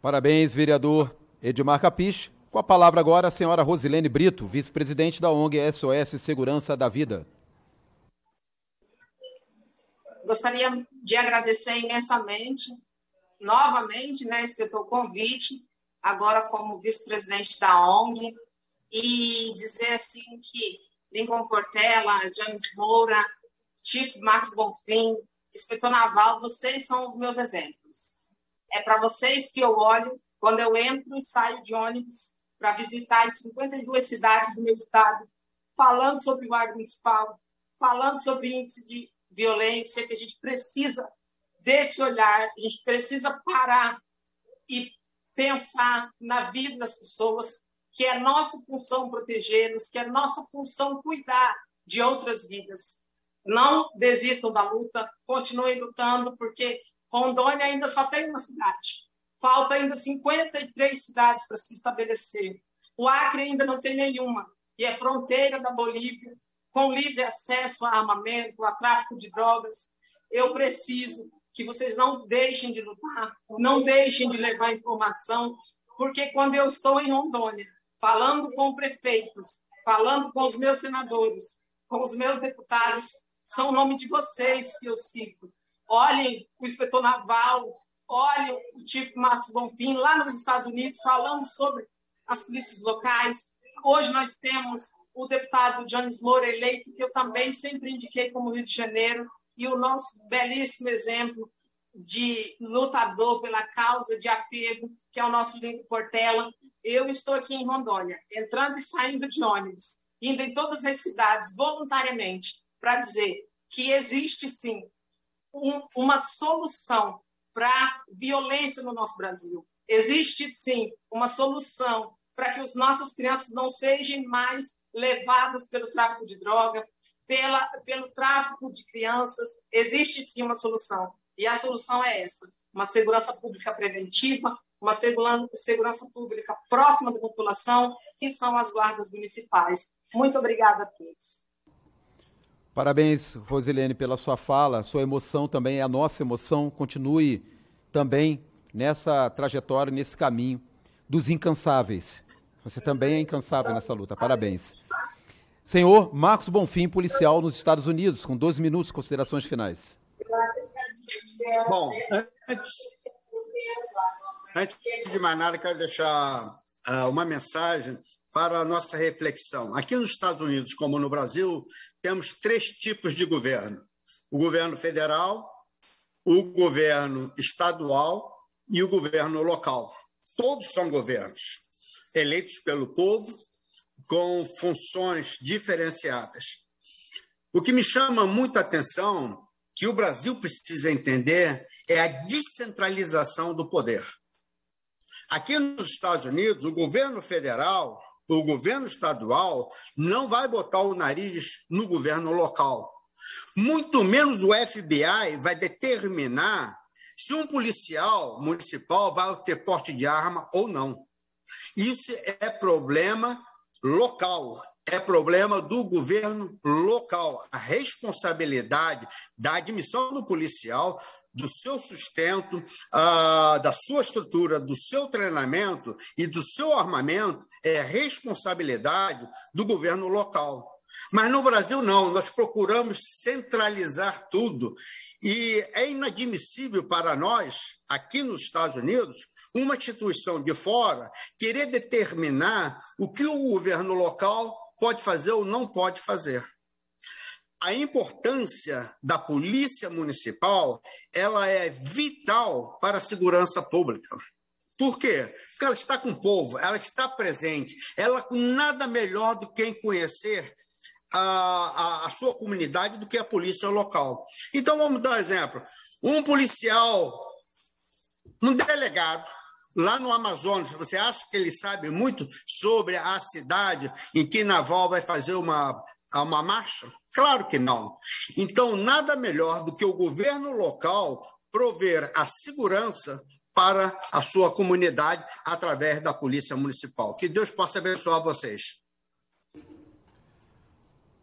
S3: Parabéns, vereador Edmar Capiche. Com a palavra agora a senhora Rosilene Brito, vice-presidente da ONG SOS Segurança da Vida
S8: gostaria de agradecer imensamente, novamente, né, inspetor, o convite, agora como vice-presidente da ONG, e dizer assim que Lincoln Portela, James Moura, Chief Max Bonfim, inspetor naval, vocês são os meus exemplos. É para vocês que eu olho quando eu entro e saio de ônibus para visitar as 52 cidades do meu estado, falando sobre guarda municipal, falando sobre índice de violência, que a gente precisa desse olhar, a gente precisa parar e pensar na vida das pessoas, que é nossa função protegê-los, que é nossa função cuidar de outras vidas. Não desistam da luta, continuem lutando, porque Rondônia ainda só tem uma cidade. Falta ainda 53 cidades para se estabelecer. O Acre ainda não tem nenhuma, e é fronteira da Bolívia, com livre acesso a armamento, a tráfico de drogas. Eu preciso que vocês não deixem de lutar, não deixem de levar informação, porque quando eu estou em Rondônia, falando com prefeitos, falando com os meus senadores, com os meus deputados, são o nome de vocês que eu cito. Olhem o inspetor naval, olhem o Chief Matos Bonfim, lá nos Estados Unidos, falando sobre as polícias locais. Hoje nós temos o deputado Jones Moura eleito, que eu também sempre indiquei como Rio de Janeiro, e o nosso belíssimo exemplo de lutador pela causa de apego, que é o nosso Lincoln Portela. Eu estou aqui em Rondônia, entrando e saindo de ônibus, indo em todas as cidades voluntariamente, para dizer que existe sim um, uma solução para violência no nosso Brasil. Existe sim uma solução para que as nossas crianças não sejam mais levadas pelo tráfico de droga, pela, pelo tráfico de crianças. Existe sim uma solução. E a solução é essa: uma segurança pública preventiva, uma segurança, segurança pública próxima da população, que são as guardas municipais. Muito obrigada a todos.
S3: Parabéns, Rosilene, pela sua fala. Sua emoção também é a nossa emoção. Continue também nessa trajetória, nesse caminho dos incansáveis. Você também é incansável nessa luta. Parabéns. Senhor Marcos Bonfim, policial nos Estados Unidos, com 12 minutos, considerações finais.
S9: Bom, antes, antes de mais nada, quero deixar uh, uma mensagem para a nossa reflexão. Aqui nos Estados Unidos, como no Brasil, temos três tipos de governo: o governo federal, o governo estadual e o governo local. Todos são governos eleitos pelo povo com funções diferenciadas. O que me chama muita atenção, que o Brasil precisa entender, é a descentralização do poder. Aqui nos Estados Unidos, o governo federal, o governo estadual, não vai botar o nariz no governo local. Muito menos o FBI vai determinar se um policial municipal vai ter porte de arma ou não. Isso é problema local, é problema do governo local. A responsabilidade da admissão do policial, do seu sustento, uh, da sua estrutura, do seu treinamento e do seu armamento é responsabilidade do governo local. Mas no Brasil, não, nós procuramos centralizar tudo. E é inadmissível para nós, aqui nos Estados Unidos, uma instituição de fora querer determinar o que o governo local pode fazer ou não pode fazer. A importância da polícia municipal ela é vital para a segurança pública. Por quê? Porque ela está com o povo, ela está presente, ela com nada melhor do que conhecer a, a, a, sua comunidade do que a polícia local. Então, vamos dar um exemplo. Um policial, um delegado, lá no Amazonas, você acha que ele sabe muito sobre a cidade em que Naval vai fazer uma, uma marcha? Claro que não. Então, nada melhor do que o governo local prover a segurança para a sua comunidade através da Polícia Municipal. Que Deus possa abençoar vocês.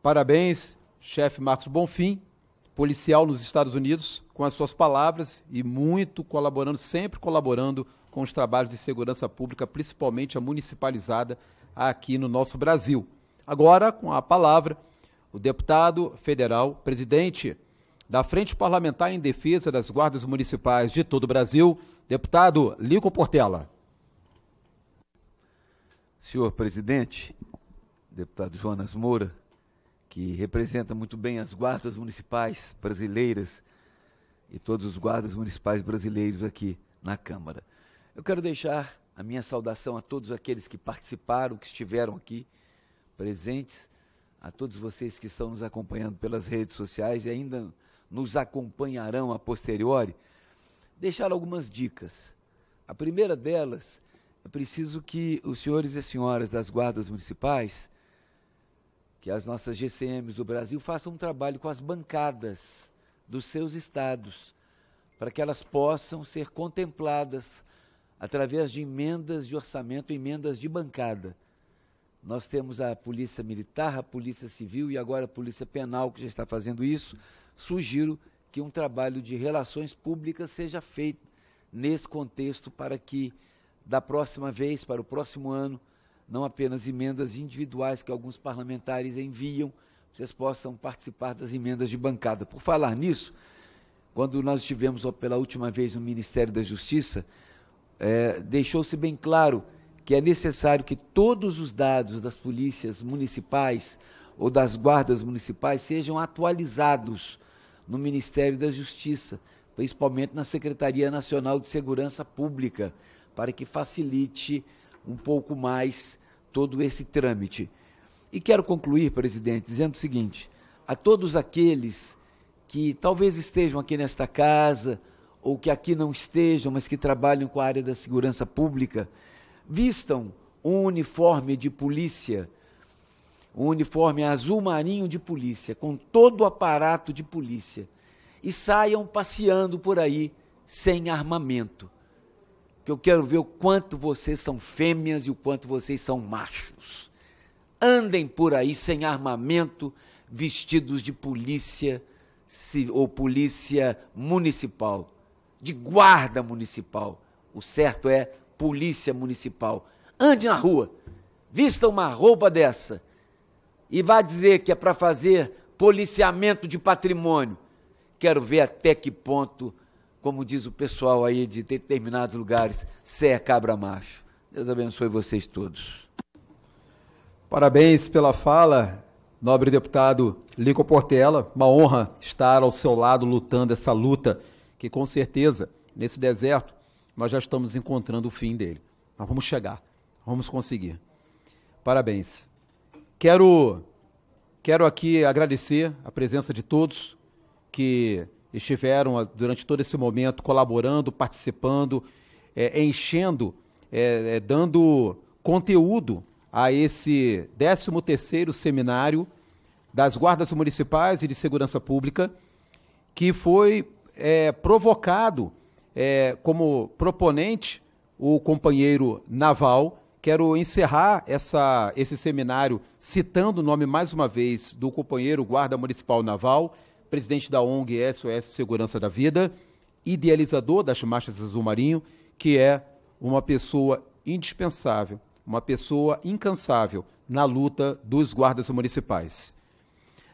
S3: Parabéns, chefe Marcos Bonfim, policial nos Estados Unidos, com as suas palavras e muito colaborando, sempre colaborando com os trabalhos de segurança pública, principalmente a municipalizada aqui no nosso Brasil. Agora, com a palavra, o deputado federal, presidente da Frente Parlamentar em Defesa das Guardas Municipais de todo o Brasil, deputado Lico Portela.
S4: Senhor presidente, deputado Jonas Moura, que representa muito bem as guardas municipais brasileiras e todos os guardas municipais brasileiros aqui na Câmara. Eu quero deixar a minha saudação a todos aqueles que participaram, que estiveram aqui presentes, a todos vocês que estão nos acompanhando pelas redes sociais e ainda nos acompanharão a posteriori, deixar algumas dicas. A primeira delas, é preciso que os senhores e senhoras das guardas municipais que as nossas GCMs do Brasil façam um trabalho com as bancadas dos seus estados, para que elas possam ser contempladas através de emendas de orçamento, emendas de bancada. Nós temos a Polícia Militar, a Polícia Civil e agora a Polícia Penal que já está fazendo isso. Sugiro que um trabalho de relações públicas seja feito nesse contexto para que da próxima vez, para o próximo ano, não apenas emendas individuais que alguns parlamentares enviam, vocês possam participar das emendas de bancada. Por falar nisso, quando nós estivemos pela última vez no Ministério da Justiça, é, deixou-se bem claro que é necessário que todos os dados das polícias municipais ou das guardas municipais sejam atualizados no Ministério da Justiça, principalmente na Secretaria Nacional de Segurança Pública, para que facilite um pouco mais todo esse trâmite. E quero concluir, presidente, dizendo o seguinte: a todos aqueles que talvez estejam aqui nesta casa, ou que aqui não estejam, mas que trabalham com a área da segurança pública, vistam um uniforme de polícia, um uniforme azul marinho de polícia, com todo o aparato de polícia, e saiam passeando por aí sem armamento. Que eu quero ver o quanto vocês são fêmeas e o quanto vocês são machos. Andem por aí sem armamento, vestidos de polícia ou polícia municipal, de guarda municipal. O certo é polícia municipal. Ande na rua, vista uma roupa dessa e vá dizer que é para fazer policiamento de patrimônio. Quero ver até que ponto, como diz o pessoal aí de determinados lugares, você é cabra macho. Deus abençoe vocês todos.
S3: Parabéns pela fala, nobre deputado Lico Portela. Uma honra estar ao seu lado lutando essa luta que, com certeza, nesse deserto, nós já estamos encontrando o fim dele. Mas vamos chegar, vamos conseguir. Parabéns. Quero, quero aqui agradecer a presença de todos que estiveram ah, durante todo esse momento colaborando, participando, é, enchendo, é, é, dando conteúdo a esse 13º seminário das guardas municipais e de segurança pública, que foi é, provocado é, como proponente o companheiro Naval. Quero encerrar essa, esse seminário citando o nome mais uma vez do companheiro guarda municipal Naval, presidente da ONG SOS Segurança da Vida, idealizador das Marchas Azul Marinho, que é uma pessoa indispensável, uma pessoa incansável na luta dos guardas municipais.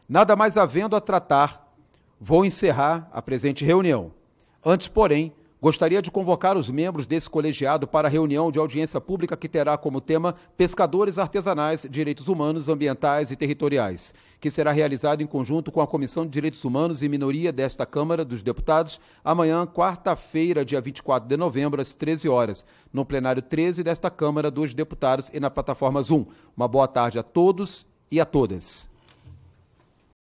S3: Nada mais havendo a tratar, vou encerrar a presente reunião. Antes, porém, Gostaria de convocar os membros desse colegiado para a reunião de audiência pública que terá como tema Pescadores Artesanais, Direitos Humanos, Ambientais e Territoriais, que será realizado em conjunto com a Comissão de Direitos Humanos e Minoria desta Câmara dos Deputados, amanhã, quarta-feira, dia 24 de novembro, às 13 horas, no plenário 13 desta Câmara dos Deputados e na plataforma Zoom. Uma boa tarde a todos e a todas.